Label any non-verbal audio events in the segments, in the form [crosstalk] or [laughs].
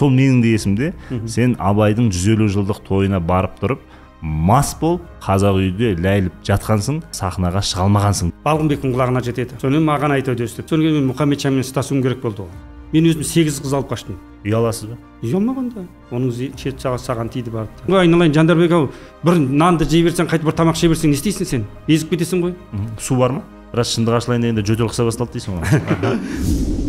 сол менің де есімде. Сен абайдың жүз елу жылдық тойына барып тұрып мас болып қазақ үйде ләйліп жатқансың сахнаға шыға алмағансың. Балғынбектің құлағына жетеді. Содан маған айтады өстіп. Содан кейін мен мұхамеджанмен ұстасуым керек болды ғой мен өзім сегіз қыз алып қаштым. Ұяласыз ба? Ұялмағанда оның шет жағы саған тиді барып ой айналайын жандарбек ау бір нанды жей берсең қайтып бір тамақ іше берсең не істейсің сен? Безіп кетесің ғой. Су бар ма? Рас шындық ашылайын дегенде жөтел қыса басталды дейсің ғой. [laughs]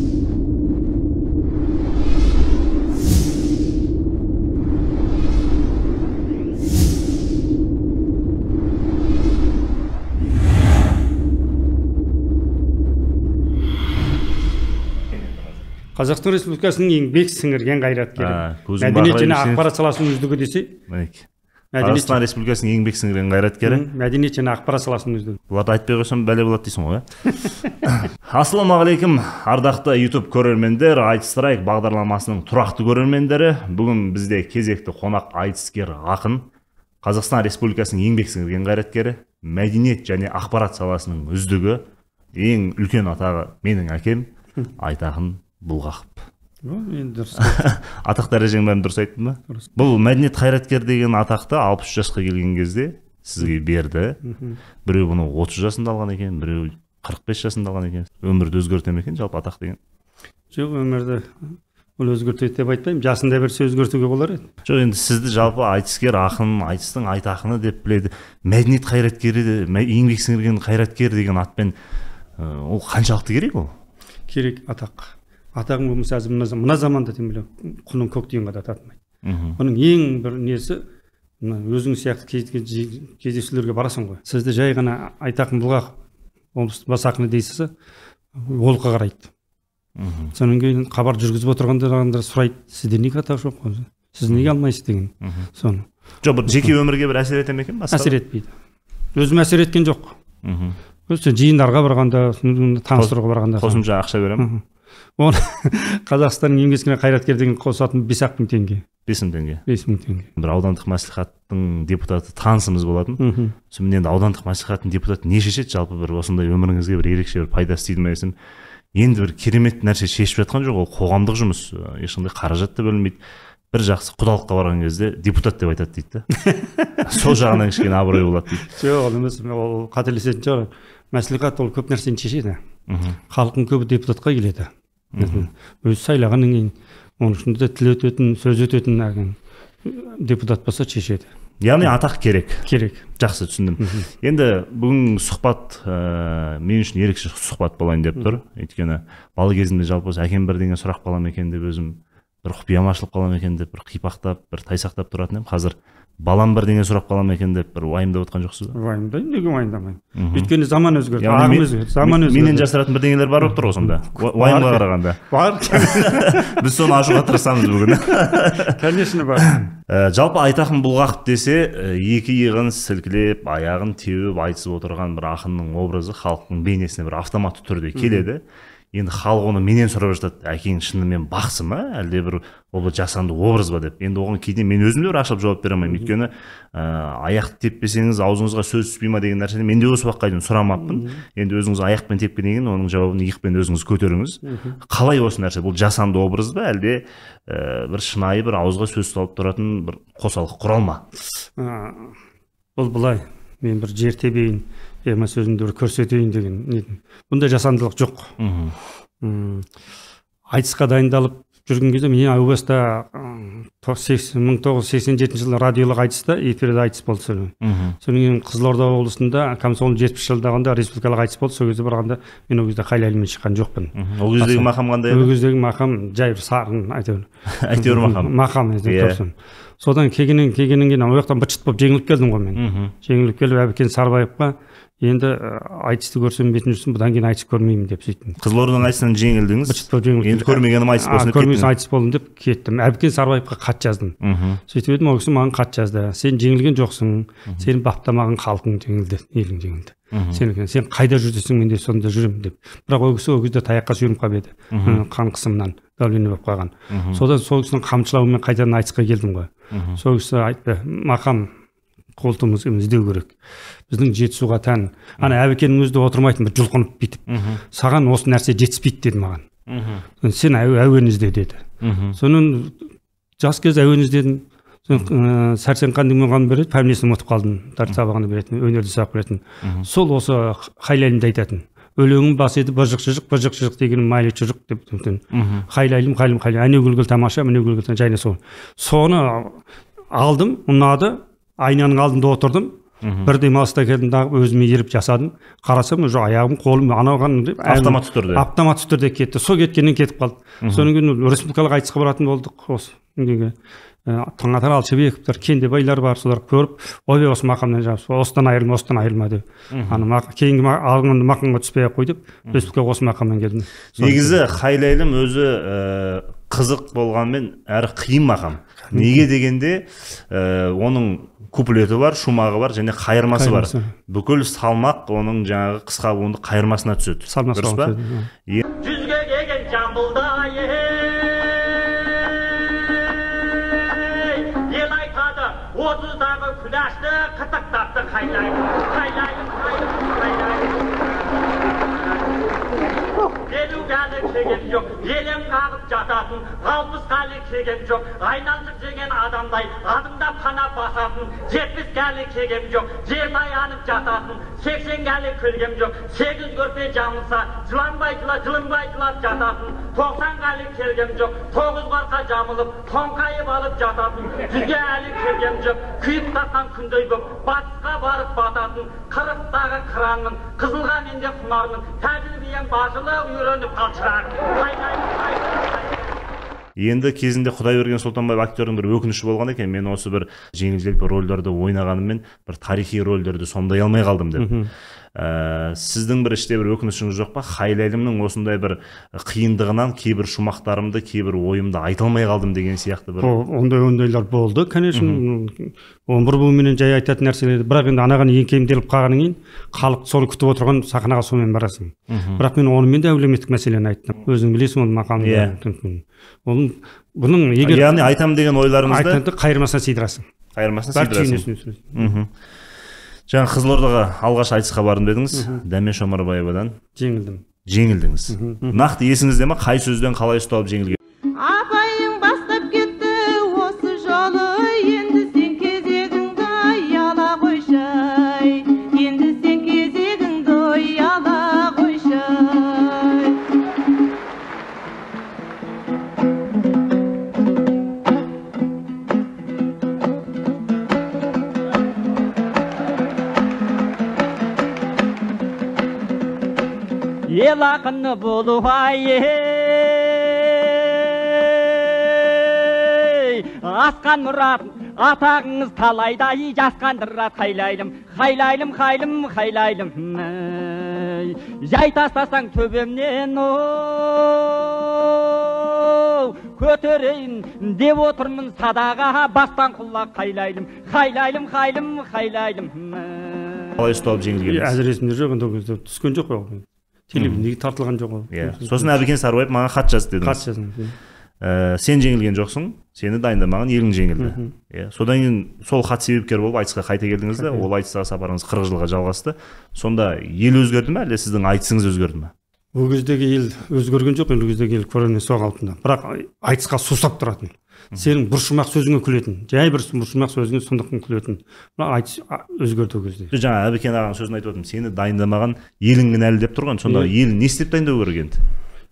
қазақстан республикасының еңбек сіңірген қайраткері. Мәдениет және ақпарат саласының үздігі десе мінекей. Қазақстан республикасының еңбек сіңірген қайраткері. Мәдениет және ақпарат саласының үздігі. Бұларды айтпай қойсам бәле болады дейсің ғой иә [laughs] ассалаумағалейкум ардақты ютуб көрермендер айтыстырайық бағдарламасының тұрақты көрермендері. Бүгін бізде кезекті қонақ айтыскер ақын қазақстан республикасының еңбек сіңірген қайраткері мәдениет және ақпарат саласының үздігі ең үлкен атағы менің әкем [laughs] айтақын бұлғақов О, енді дұрыс [laughs] атақ дәреженің бәрін дұрыс айттым ба? Дұрыс. бұл мәдениет қайраткер деген атақты алпыс үш жасқа келген кезде сізге берді. Біреу бұны отыз жасында алған екен біреу қырық бес жасында алған екен. Өмірді өзгерте ме екен жалпы атақ деген? Жоқ өмірді ол өзгертеді деп айтпаймын. Жасында берсе өзгертуге болар еді. Жоқ енді сізді жалпы айтыскер ақын айтыстың айтақыны деп біледі. Мәдениет қайраткері де еңбек сіңірген қайраткер деген атпен ол қаншалықты керек ол? Керек атақ. Атағың болмаса әзір мына, мына заманда тем более құның көк тиынға да татымайды оның ең бір несі мына өзің сияқты кез- кез- кездесулерге барасың ғой. Сізді жай ғана айтақын бұлғақ облыстық бас ақыны дейсіз олқа қарайды. Мхм. содан кейін хабар жүргізіп отырғандар сұрайды сізде неге атақ жоқ сіз неге алмайсыз? деген. Мхм. соны. Жоқ бір жеке өмірге бір әсер ете ме екен басқа әсер етпейді. Өзім әсер еткен жоқ. Мхм. жиындарға барғанда таныстыруға барғанда қосымша ақша бере ма Мхм. Оны [laughs] қазақстанның еңбек сіңірген қайраткері деген қосатын бес ақ мың теңге. Бес мың теңге. Бес мың теңге. Бір аудандық мәслихаттың депутаты танысымыз болатын. Мхм. сонымен енді аудандық мәслихаттың депутаты не шешеді? Жалпы бір осындай өміріңізге бір ерекше бір пайдасы тиді ма десем енді бір керемет нәрсе шешіп жатқан жоқ ол қоғамдық жұмыс. Ешқандай қаражат та бөлінбейді. Бір жақсы құдалыққа барған кезде депутат деп айтады дейді да. [laughs] Сол жағынан кішкене абырой болады дейді. Жоқ ол емес. Ол қателесетін шығар. Мәслихат ол көп нәрсені шешеді. Халықтың көбі депутатқа келеді. Өзі сайлағаннан кейін оның ішінде тіл өтетін сөз өтетін депутат болса шешеді. Яғни атақ керек. Керек. Жақсы түсіндім. Енді бүгін сұхбат ә, мен үшін ерекше сұхбат болайын деп тұр. Өйткені бала кезімде жалпы осы әкем бірдеңе сұрақ қала ма екен деп өзім бір құпиям ашылып қала ма екен деп бір қипақтап бір тайсақтап тұратын едім. Қазір балам бірдеңе сұрап қала ма екен деп бір уайымдап отқан жоқсыз ба? Уайымдаймын неге уайымдамаймын? Өйткені заман өзгерді ағым өзгерді заман мен- менен өзгерді жасыратын бірдеңелер бар болып тұр ғой сонда. Уа- уайымға қарағанда. [laughs] Бар. [laughs] Біз соны ашуға тырысамыз бүгін. [laughs] Конечно бар. Ә, жалпы айтақын бұлғақов десе ә, екі иығын сілкілеп аяғын теуіп айтысып отырған бір ақынның образы халықтың бейнесіне бір автоматты түрде келеді. Енді халық оны менен сұрап жатады. Әкең шынымен бақсы ма? Әлде бір ол бір жасанды образ ба деп. Енді оған кейде мен өзім де бір ашылып жауап бере алмаймын. Өйткені ә, аяқты теппесеңіз аузыңызға сөз түспей ма деген нәрсені мен де осы уақытқа дейін сұрамаппын. Енді өзіңіз аяқпен тепкеннен кейін оның жауабын иықпен өзіңіз көтеріңіз. Қалай осы нәрсе? Бұл жасанды образ ба? Әлде ә, бір шынайы бір ауызға сөз салып тұратын бір қосалқы құрал ма? Бұл былай. Мен бір жер тебейін. Я болмаса өзімді бір көрсетейін деген недім бұндай жасандылық жоқ мхм М, айтысқа дайындалып жүрген кезде мен әу баста мың тоғыз жүз сексен жетінші жылы радиолық айтыста эфирде айтыс болды сол мхм. Содан кейін қызылорда облысында комсомол жетпіс жылдағында республикалық айтыс болды сол кезде барғанда мен ол кезде хайлялмен шыққан жоқпын. Ол кездегі мақам қандай ол еді кездегі мақам жай бір сарын әйтеуір. [laughs] Әйтеуір мақам. Мақам Иә. содан келгеннен келгеннен кейін ана жақтан быт шыт болып жеңіліп келдім ғой мен. Мхм. Жеңіліп келіп әбікен сарыбаевқа енді ә, айтысты көрсем бетін жүрсін бұдан кейін айтыс көрмеймін деп сөйттім. Қызылорданың айтысынан жеңілдіңіз. Енді көрмегенім айтыс болсын кеттіңіз. айтыс болдым деп кеттім. Әбікен сарыбаевқа хат жаздым мхм сөйтіп едім ол кісі маған хат жазды сен жеңілген жоқсың сені баптамаған халқың жеңілді елің жеңілді сен сен қайда жүр десең мен де сонда жүремін деп бірақ ол кісі ол кезде таяққа сүйеніп қалып еді қан қысымнан давление болып қалған содан сол кісінің қамшылауымен қайтадан айтысқа келдім ғой сол кісі айтты мақам қолтығымызды іздеу керек біздің жетісуға тән ана әбікеннің өзі де отырмайтын бір жұлқынып бүйтіп саған осы нәрсе жетіспейді деді маған мхм. сен әу- әуен ізде деді мхм. содан жас кез әуен іздедім ә, сәрсенхан деген мұғалім береді фамилиясын ұмытып қалдым дәріс сабағында беретін өнерді сабақ беретін. Сол осы хайлайлымды айтатын. Өлеңім бас еді быжық жыжық быжық жыжық деген майлы чыжық деп хайлайлым хайлым хайлым әне гүлгіл тамаша міне гүлгіл жайна сол. Соны алдым ұнады айнаның алдында отырдым. Бір демалыста келдім дағы өзіме еріп жасадым. Қарасам уже аяғым қолым деп автоматты түрде автоматты түрде кетті. Сол кеткеннен кетіп қалды содан кейін республикалық айтысқа баратын болдық осы. Неге? Ә, таңатар алшыбековтар кендебайлар бар солар көріп ойбай осы мақамнан жабыс осыдан айырылма осыдан айырылма деп. Ана кейінгі ма- алғанда мақамға түспей ақ қой деп республикаға осы мақамнан келдім негізі хайлайлым өзі ә, қызық болғанмен әрі қиын мақам. Неге дегенде ә, оның куплеті бар шумағы бар және қайырмасы бар. Бүкіл салмақ оның жаңағы қысқа буынды қайырмасына түседі. Салмақ дұрыс па? жүзге келген жамбылдай елуге әлі келген жоқ елең қағып жататын алпысқа әлі келген жоқ айналып деген адамдай адымдап қана басатын жетпіске әлі келген жоқ жер таянып жататын сексенге әлі келгем жоқ сегіз көрпе жамылса жыланбай жыла жылынбай жылап жататын тоқсанға әлі келгем жоқ тоғыз қорқа жамылып тоңқайып алып жататын жүзге әлі келгем жоқ күйіп тартқан күндей боп батысқа барып бататын қырықтағы қыранмын қызылға менде құмармын тәжірибем басылық үйреніп енді кезінде құдайберген сұлтанбаев актердің бір өкініші болған екен мен осы бір жеңіл желпі рөлдерді ойнағаныммен бір тарихи рөлдерді сомдай алмай қалдым деп ә, сіздің бір іште бір өкінішіңіз жоқ па? Хайлайлымның осындай бір қиындығынан кейбір шумақтарымды кейбір ойымды айта алмай қалдым деген сияқты бір. Ондай ондайлар болды. Конечно он бір буынменен жай айтатын нәрселер бірақ енді анаған икемделіп қалғаннан кейін халық соны күтіп отырған сахнаға сонымен барасың. Бірақ мен онымен де әлеуметтік мәселені айттым. Өзің білесің оны мақамда Иә. оның бұның егер яғни айтамын деген ойларыңызды айтқанды қайырмасына сыйдырасың. Қайырмасына сыйдырасың. Жаңа қызылордаға алғаш айтысқа бардым дедіңіз. Дәмеш омарбаевадан. Жеңілдім. Жеңілдіңіз. Нақты есіңізде ма қай сөзден қалай ұсталып жеңілген? Ел ақыны болу ай ей асқан мұрат атағыңыз талайдай жасқандырады хайлайлым хайлайлым хайлым хайлайлым жай тастасаң төбемнен оу көтерейін деп отырмын садаға бастан құлақ хайлайлым хайлайлым хайлым хайлайлым қалай ұсталып жеңілгеніңіз әзір есімде жоқ енді ол кезде түскен жоқ қой ол телевидениеге тартылған жоқ ол? Иә. Сосын әбікен сарыбаев маған хат жазды хат дедіңіз жаздым ә, сен жеңілген жоқсың сені дайындамаған елің жеңілді. Иә содан кейін сол хат себепкер болып айтысқа қайта келдіңіз да ол айтыстағы сапарыңыз қырық жылға жалғасты. Сонда ел өзгерді ме әлде сіздің айтысыңыз өзгерді ме? ол кездегі ел өзгерген жоқ ол кездегі ел көрермен сол қалпында бірақ айтысқа сусап тұратын. Сенің бұршымақ сөзіңе күлетін жай бір бұршымақ сөзіңе сондықтан күлетін. Бірақ айтыс а- өзгерді ол кезде. Жаңа әбікен ағаның сөзін айтып отырмын. Сені дайындамаған елің кінәлі деп тұрған сонда ел. не істеп дайындау керек енді?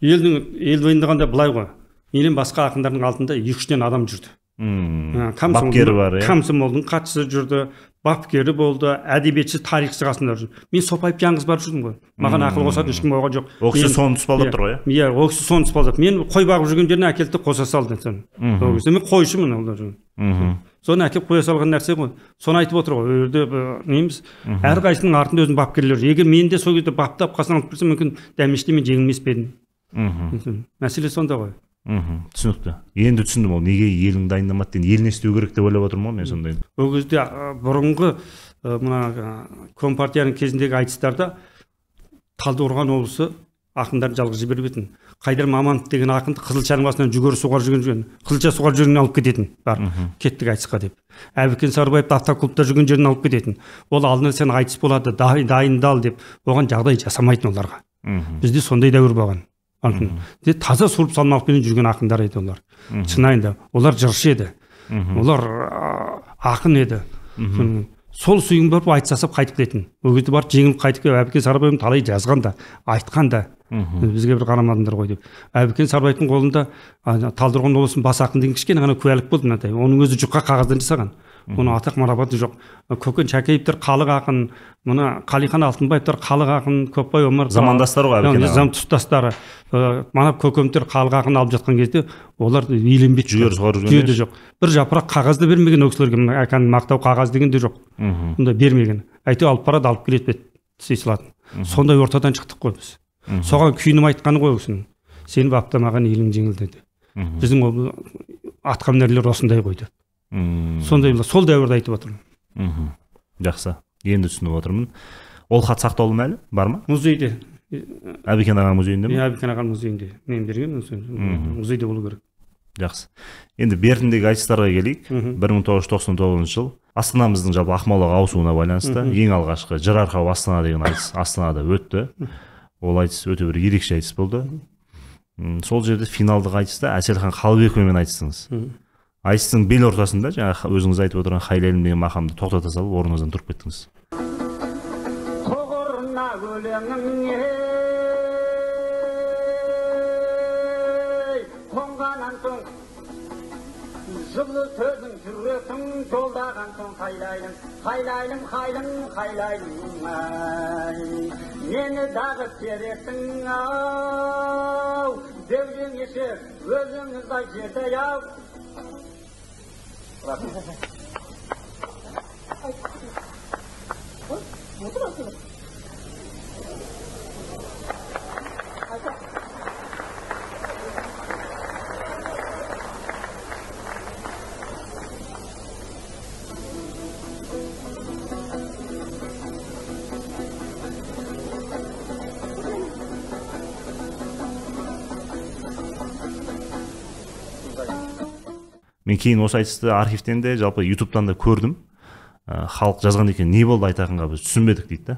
Елдің ел дайындағанда былай ғой. Менен басқа ақындардың алдында екі үштен адам жүрді. Мм, комсомол- бапкері бар иә? Комсомолдың хатшысы жүрді бапкері болды әдебиетші тарихшы қасында жүрді мен сопайып жалғыз барып жүрдім ғой. Маған ақыл қосатын ешкім болған жоқ. Ол кісі соны тұспалдап Иә, тұр ғой иә? Иә ол кісі соны тұспалдап мен қой бағып жүрген жеріне әкелді де қоса салды сол ол кезде мен қойшымын ол соны әкеліп қоя салған нәрсе ғой. Соны айтып отыр ғой ол жерде неміз? Әрқайсысының артында өзінің бапкерлері егер мен де сол кезде баптап қасына алып келсем мүмкін дәмеште мен жеңілмес пе едім? Мхм. Мәселе сонда ғой. Мхм түсінікті. Енді түсіндім ол неге елің дайындамады деген ел не істеу керек деп ойлап отырмын ғой мен сонда енді ол кезде бұрынғы мына компартияның кезіндегі айтыстарда талдықорған облысы ақындарды жалғыз жібермейтін қайдар маманов деген ақынды қызылшаның басынан жүгері суғарып жүрген жүрген қызылша суғарып жүргеннен алып кететін бар кеттік айтысқа деп. Әбікен сарыбаевты автоклубта жүрген жерінен алып кететін. Ол алдынан сен айтыс болады дайын- дайындал деп оған жағдай жасамайтын оларға. Мхм. Бізде сондай дәуір болған. Алтын де таза суырып салмақпенен жүрген ақындар еді олар. Шынайында олар жыршы еді. Олар ақын еді. Сол сүйін барып айт жасап қайтып келетін. Ол кезде барып жеңіліп қайтып келіп әбікен сарыбайым талай жазған да айтқан да бізге бір қарамадыңдар ғой деп. Әбікен сарыбайдың қолында ана талдықорған облысының бас ақын деген кішкене ғана куәлік болды мынадай оның өзі жұқа қағаздан жасаған оның атақ марапаты жоқ. Көкен шәкеевтер халық ақын мына қалихан алтынбаевтар халық ақын көпбай омар Замандастар ғой әбікен тұстастары Ы, манап көкемдер халық ақын алып жатқан кезде олар еленбейді Жүгері жүрген жүйеде жоқ. Бір жапырақ қағаз да бермеген ол кісілерге. Мына кәдімгі мақтау қағаз деген де жоқ. Ондай бермеген. Әйтеуір алып барады алып келеді бет істей салатын сондай ортадан шықтық қой біз. Соған күйініп айтқаны ғой ол кісінің. Сені баптамаған елің жеңіл деді мхм. біздің атқамінерлер осындай ғой деп. Мм. сондай сол дәуірді айтып отырмын. Мхм. жақсы. Енді түсініп отырмын. Ол хат сақтаулы ма әлі? Бар ма? Музейде. Әбікен аға музейінде ме? Иә әбікен ағаның музейінде. Мен бергенмін сол музейде болу керек. Жақсы. Енді бертіндегі айтыстарға келейік. Бір мың тоғыз жүз тоқсан тоғызыншы жыл астанамыздың жалпы ақмолаға ауысуына байланысты ең алғашқы жыр арқау астана деген айтыс астанада өтті. Ол айтыс өте бір ерекше айтыс болды. Сол жерде финалдық айтыста әселхан қалыбековамен айтыстыңыз. Айтыстың бел ортасында жаңағы өзіңіз айтып отырған хайлайлым деген мақамды тоқтата салып орныңыздан тұрып кеттіңіз. Тұғырына өлеңің ей қонғаннан соң жылы сөзің жүресің жолдаған соң қайлайын қайлайын қайлым қайлайын ай. Мені дағы тересің ау. Деудеңеше өзіңіз ай ау. 我我我这个 мен кейін осы айтысты архивтен де жалпы ютубтан да көрдім. Ә, халық жазған екен не болды айтақынға біз түсінбедік дейді да.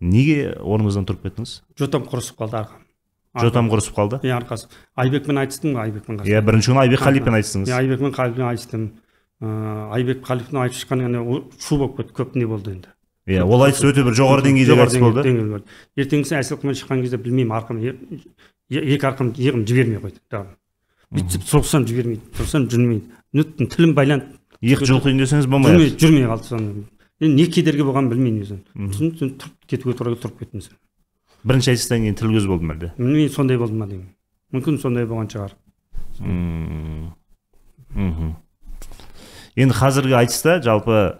Неге орныңыздан тұрып кеттіңіз? Жотам құрысып қалды арқам жотам құрысып қалды? Иә арқасы айбекпен айтыстым ғой айбекпен иә бірінші күні айбек қалиппен айтыстыңыз. Иә айбекпен қалиппен айтыстым. Ыыы айбек қалиповпен айтып шыққан ол шу болып кетті көп не болды енді. Иә ол айтыс өте бір жоғары деңгейдегі айтыс болды. ертеңгісін әселқұлмен шыққан кезде білмеймін арқам екі арқам иығым жібермей қойды бүйтіп соқсам жібермейді тұрсам жүрмейді. Тілім байланып иық жұлқиын десеңіз болмай жүрмей жүрмей қалды соны. Енді не кедергі болғанын білмеймін өзім. Сосын тұрып кетуге тура келді, тұрып кеттім сол. бірінші айтыстан кейін тіл көз болды ма әлде? Білмеймін сондай болды ма деймін. Мүмкін сондай болған шығар. Мхм. Енді қазіргі айтыста жалпы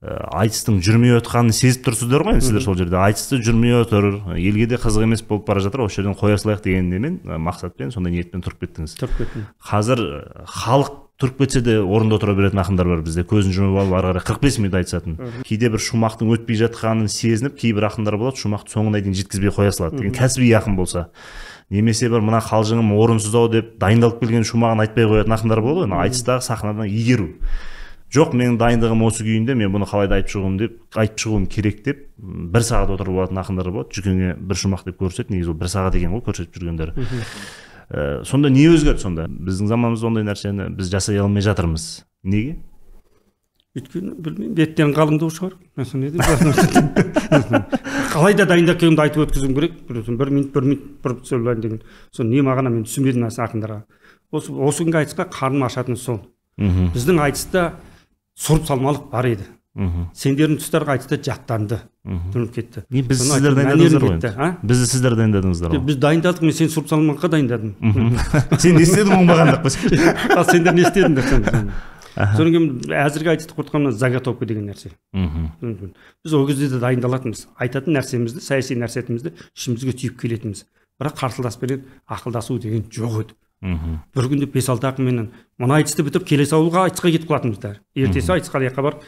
айтыстың жүрмей отқанын сезіп тұрсыздар ғой енді сіздер сол жерде. Айтысты жүрмей отыр елге де қызық емес болып бара жатыр осы жерден қоя салайық деген немен мақсатпен сондай ниетпен тұрып кеттіңіз. Тұрып кеттім. Қазір халық тұрып кетсе де орнында отыра беретін ақындар бар бізде. Көзін жұмып алып ары қарай қырық бес минут айтысатын. Кейде бір шумақтың өтпей жатқанын сезініп кейбір ақындар болады шумақты соңына дейін жеткізбей қоя салады деген кәсіби ақын болса. Немесе бір мына қалжыңым орынсыз ау деп дайындалып келген шумағын айтпай қоятын ақындар болады ғой. Айтыстағы сахнадан игеру. Жоқ менің дайындығым осы күйінде мен бұны қалай да айтып шығуым деп айтып шығуым керек деп бір сағат отырып алатын ақындар болады жүкеңе бір шумақ деп көрсет негізі ол бір сағат екен ғой көрсетіп жүргендері Ә, сонда не өзгерді сонда? Біздің заманымызда ондай нәрсені біз жасай алмай жатырмыз. Неге? Өйткені білмеймін беттерің қалыңдау шығар. [laughs] Қалай да дайындап келгенімді айтып өткізуім керек. Бір минут бір минут бір сөйлейін деген. Сол не мағына мен түсінбедім ақындарға. Осы осы күнгі айтысқа қарным ашатын сол. Мхм. Біздің айтыста сұрып салмалық бар еді. Мхм. Сендердің тұстарға айтыста жаттанды. Төніп кетті. Біз сіздер айтып, дайындадыңыздар ғой бізді сіздер дайындадыңыздар ғой. Біз дайындадық мен сені сұрып салмаққа дайындадым. [laughs] Сен не істедің оңбағандық біз [laughs] ал сендер не істедіңдер [laughs] содан кейін әзірге құртқан мына заготовка деген нәрсе. Мхм. Біз ол кезде де дайындалатынбыз. Айтатын нәрсемізді саяси нәрсетімізді ішімізге түйіп келетінбіз. Бірақ қарсыласпенен ақылдасу деген жоқ еді. Мхм. Бір күнде бес алты ақынменен мына айтысты бітіріп келесі ауылға айтысқа кетіп қалатынбыз ертесі айтысқа ана жаққа барып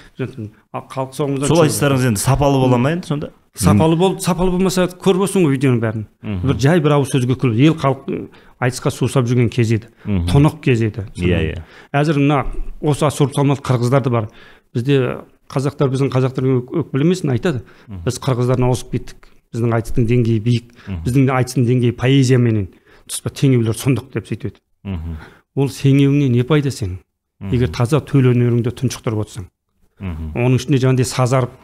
халық соңымыздан сол айтыстарыңыз енді сапалы бола ма енді сонда? Сапалы бол сапалы болмаса көріп отырсың ғой видеоның бәрін. Бір жай бір ауыз сөзге күліп ел халық айтысқа сусап жүрген кез еді. Тұнық кез еді. Иә иә. Әзір мына осы салмалы қырғыздар да бар. Бізде қазақтар біздің қазақтардың өк- өкпелемесін айтады. Біз қырғыздардан озып кеттік. Біздің айтыстың деңгейі биік. Біздің айтыстың деңгейі поэзияменен. Дұрыс па теңеулер сұмдық деп сөйтіп ол сеңеуіңнен не пайда сенің егер таза төл өнеріңді тұншықтырып отырсаң оның ішінде жаңағыдай сазарып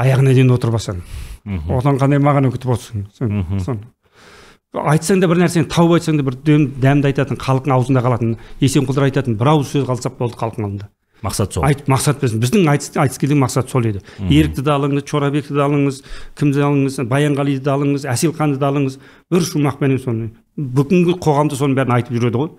аяғына дейін отырбасаң мхм одан қандай мағына күтіп отырсың сен айтсаң да бір нәрсені тауып айтсаң да бір дәмді айтатын халықтың аузында қалатын есенқұлдар айтатын бір ауыз сөз қалсақ болды халықтың алдында мақсат сол айт мақсат біздің біздің айтыс айтыс келген мақсат сол еді ерікті де алыңыз чорабекті де алыңыз кімді алыңыз баянғалиді де алыңыз әселханды да алыңыз бір шумақпенен соны бүгінгі қоғамда соның бәрін айтып жүреді ғой.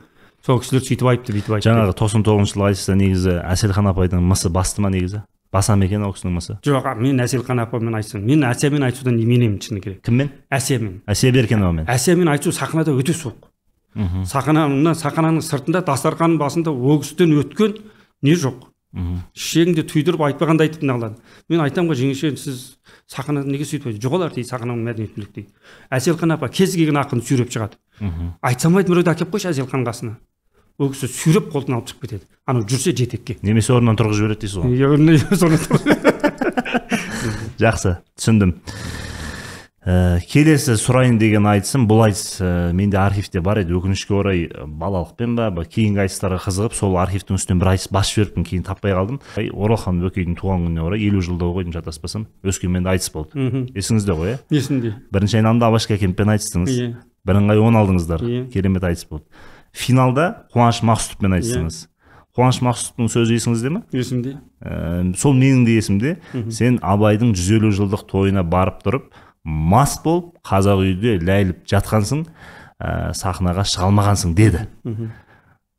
Сол кісілер сөйтіп айтты бүйтіп айтты. Жаңағы тоқсан тоғызыншы жылы айтыста негізі әселхан апайдың мысы басты ма негізі? Баса ма екен ол кісінің мысы? Жоқ мен әселхан апамен айтсам мен әсиямен айтысудан именемін шыны керек. Кіммен? Әсиямен әсия беркеновамен әсиямен айтысу сахнада өте суық. Мхм. Сахна мына сахнаның сыртында дастарханның басында ол кісіден өткен не жоқ? Мхм. Ішегіңде түйдіріп айтпағанды айтып не қылады мен айтамын ғой жеңеше сіз сахнада неге сөйтіп жоғалар дейді сахнаның мәдениет білік дейді. Әселхан апа кез келген ақынды сүйреп шығады. Мхм. Айтсам айт біреуді әкеліп қойшы әселхан қасына ол кісі сүйреп қолдан алып шығып кетеді. Анау жүрсе жетекке. Немесе орнынан тұрғызып жібереді дейсіз ғой. [laughs] Жақсы түсіндім. Ә, келесі сұрайын деген айтысым бұл айтыс ә, менде архивте бар еді. Өкінішке орай ә, балалықпен ба кейінгі айтыстарға қызығып сол архивтің үстінен бір айтыс басып жіберіппін кейін таппай қалдым. Оралхан бөкейдің туған күніне орай елу жылдығы ғой деймін шатаспасам өскеменде айтыс болды. Есіңізде ғой иә? Есімде. Бірінші айналымда абаш кәкеновпен айтыстыңыз. Иә. Бірыңғай он алдыңыздар. Иә. керемет айтыс болды. Финалда қуаныш мақсұтовпен айтыстыңыз. Қуаныш мақсұтовтың сөзі есіңізде ме? есімде. Ә, сол менің де есімде. Сен абайдың 150 жылдық тойына барып тұрып мас болып қазақ үйде ләйліп жатқансың ә, сахнаға шыға алмағансың деді. Мгм.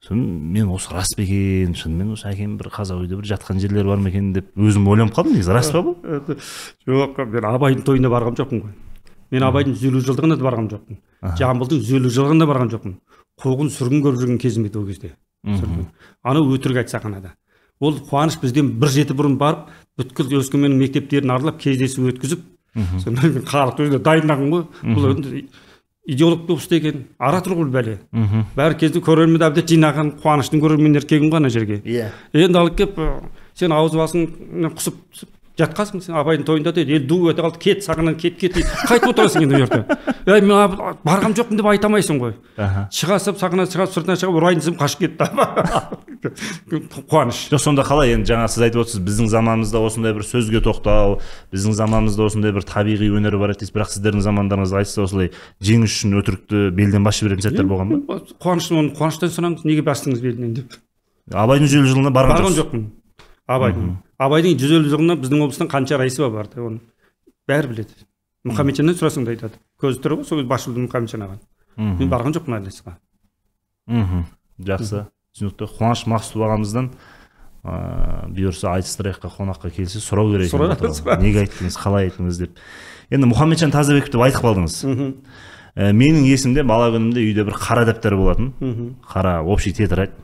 соны мен осы рас па екен? Шынымен осы әкем бір қазақ үйде бір жатқан жерлері бар ма екен деп өзім ойланып қалдым негізі. Рас па бұл? Жоқ мен абайдың тойына барған жоқпын ғой. Мен абайдың жүз елу жылдығына да барған жоқпын. Жамбылдың жүз елу жылдығына да барған жоқпын. Қуғын сүргін көріп жүрген кезім еді ол кезде. Анау өтірік айтса сахнада ол қуаныш бізден бір жеті бұрын барып бүткіл өскеменнің мектептерін аралап кездесу өткізіп сонда мен халықты өзіне дайындаған ғой. Бұл енді идеолог болып істеген оратор ғой бәле. Мхм. Бәрі кезде көрерменді әбден жинаған қуаныштың көрермендері келген ғой ана жерге. Иә. Енді алып келіп сен ауыз басың құсып жатқансың сен абайдың тойында дейді ел ду ете қалды кет сағынан кет кет дейді қайтып отырасың енді ол жерде ей мен аб- барған жоқпын деп айта алмайсың ғой. Аха. Шыға салып сахнадан шығып ұрайын десем қашып кетті [laughs] қуаныш. Жоқ сонда қалай енді? Жаңа сіз айтып отырсыз біздің заманымызда осындай бір сөзге тоқтау біздің заманымызда осындай бір табиғи өнер бар еді дейсіз. Бірақ сіздердің замандарыңызда айтыста осылай жеңіс үшін өтірікті белден басып жіберетін сәттер болған ба? Қуаныш оны қуаныштан сұраңыз неге бастыңыз белінен деп. Абайдың жүз елу жылына барған жоқпын. Абайдың. Абайдың жүз елу жылдығына біздің облыстан қанша райсыба барды оны бәрі біледі. Мұхамеджаннан сұрасаң да айтады. Көзі тірі ғой сол кезде басшылығы мұхамеджан ағаның. Мхм. Мен барған жоқпын райсыға мхм. Жақсы. Түсінікті. Қуаныш мақсұтов ағамыздан ыыы бұйырса айтыстырайыққа қонаққа келсе сұрау керек екен неге айттыңыз қалай айттыңыз деп. Енді мұхамеджан тазабеков деп айтып қалдыңыз. Ә, менің есімде бала күнімде үйде бір қара дәптер болатын. Қара общий тетрадь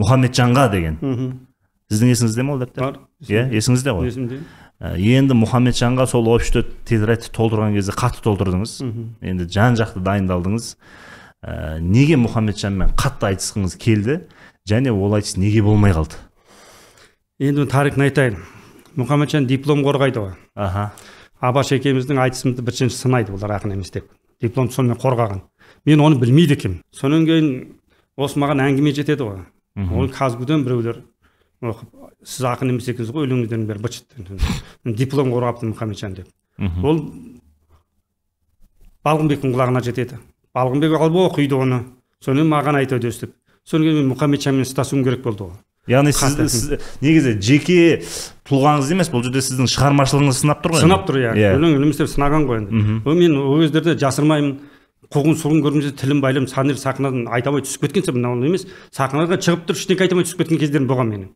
мұхамеджанға деген. Сіздің есіңізде ме ол дәптер? Бар. Иә есіңізде ғой. Есімде. Ә, енді мұхамеджанға сол общий тетрадьті толтырған кезде қатты толтырдыңыз. Енді жан жақты дайындалдыңыз. Ә, неге мұхамеджанмен қатты айтысқыңыз келді? Және ол айтыс неге болмай қалды? Енді мен тарихын айтайын. Мұхамеджан диплом қорғайды ғой. Аха. Абаш екеуміздің айтысымызды бірінші сынайды олар ақын емес деп. Диплом сонымен қорғаған. Мен оны білмейді екенмін. Содан кейін осы маған әңгіме жетеді ғой. Ол казгуден біреулер сіз ақын емес екенсіз ғой өлеңіңізден бері быт шыт [laughs] диплом қорғапты мұхамеджан деп. Ол балғынбектің құлағына жетеді. Балғынбек алып оқиды оны. Содан маған айтады өстіп. Содан кейін мен мұхамеджанмен ұстасуым керек болды ғой яғни сіз, сіз негізі жеке тұлғаңыз емес бұл жерде сіздің шығармашылығыңыз сынап тұр ғой сынап тұр иә. Иә. Өлең сынаған ғой енді. Ол мен ол кездерде жасырмаймын. Қуғын сүргін көрген кезде тілім байланып санер сахнадан айта алмай түсіп кеткен соң мынау емес сахнаға шығып тұрып ештеңе айта алмай түсіп кеткен кездерім болған менің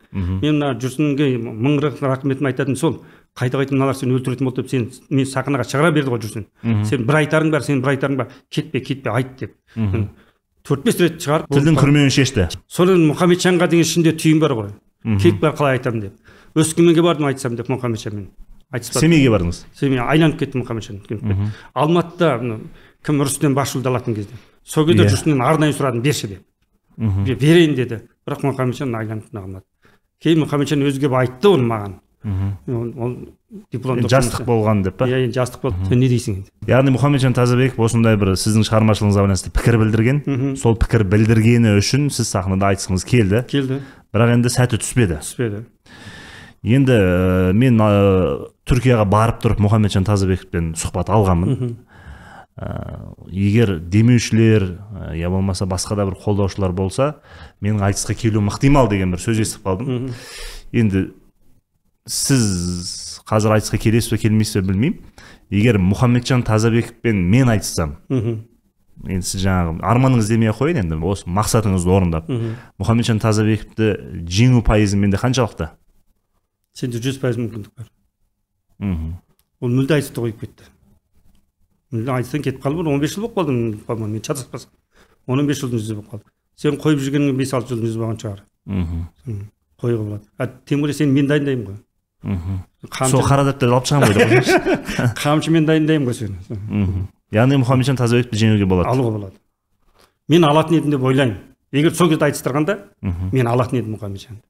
мен мына жүрсінге мың рахметімді айтатыным сол қайта қайта мыналар сені өлтіретін болды деп сен мен сахнаға шығара берді ғой жүрсін сен бір айтарың бар сенің бір айтарың бар кетпе кетпе айт деп төрт бес рет шығарып тілдің күрмеуін шешті содан мұхамеджанға деген ішінде түйін бар ғой кек бар қалай айтамын деп өскеменге бардым айтсам деп мұхамеджанмен айтыспадым семейге бардыңыз семей айналып кетті мұхамеджан алматыда кім рүстем басшылықты алатын кезде. Сол кезде Иә. жүрсіннен арнайы сұрадым берші деп. Мхм. «Бе- берейін деді. Бірақ мұхамеджан айналып алмады кейін мұхамеджан өзі келіп айтты оны маған. Мхм. ол, дипломдық жастық болған деп па? Иә енді жастық болды. Сен не дейсің енді? Яғни мұхамеджан тазабеков осындай бір сіздің шығармашылығыңызға байланысты пікір білдірген. Сол пікір білдіргені үшін сіз сахнада айтысқыңыз келді. Келді. Бірақ енді сәті түспеді. Түспеді. Енді мен түркияға барып тұрып мұхамеджан тазабековтен сұхбат алғанмын. Егер демеушілер ә, я болмаса басқа да бір қолдаушылар болса менің айтысқа келуім ықтимал деген бір сөз естіп қалдым. Енді сіз қазір айтысқа келесіз бе келмейсіз бе білмеймін. Егер мұхамеджан тазабековпен мен айтыссам енді сіз жаңағы арманыңыз демей ақ қояйын енді осы мақсатыңызды орындап. Мхм. мұхамеджан тазабековті жеңу пайызы менде қаншалықты? Сенде жүз пайыз мүмкіндік бар. Мхм. Ол мүлде айтысты қойып кетті. Айтыстан кетіп қалды бір он бес жыл болып қалды по моему мен шатаспасам. он он бес жылдың жүзі болып қалды. Сен қойып жүргеніңе бес алты жылдың жүзі болған шығар. Мхм. Қоюға болады. А тем более сені мен дайындаймын ғой. Мхм. Сол қара дәптерді алып шығамын ғой деп қойсаңызшы. [laughs] қамшы мен дайындаймын ғой сені. Мхм. Яғни мұхамеджан тазабековті жеңуге болады. Алуға болады. Мен алатын едім деп ойлаймын. Егер сол кезде айтыстырғанда мен алатын едім мұхамеджанды.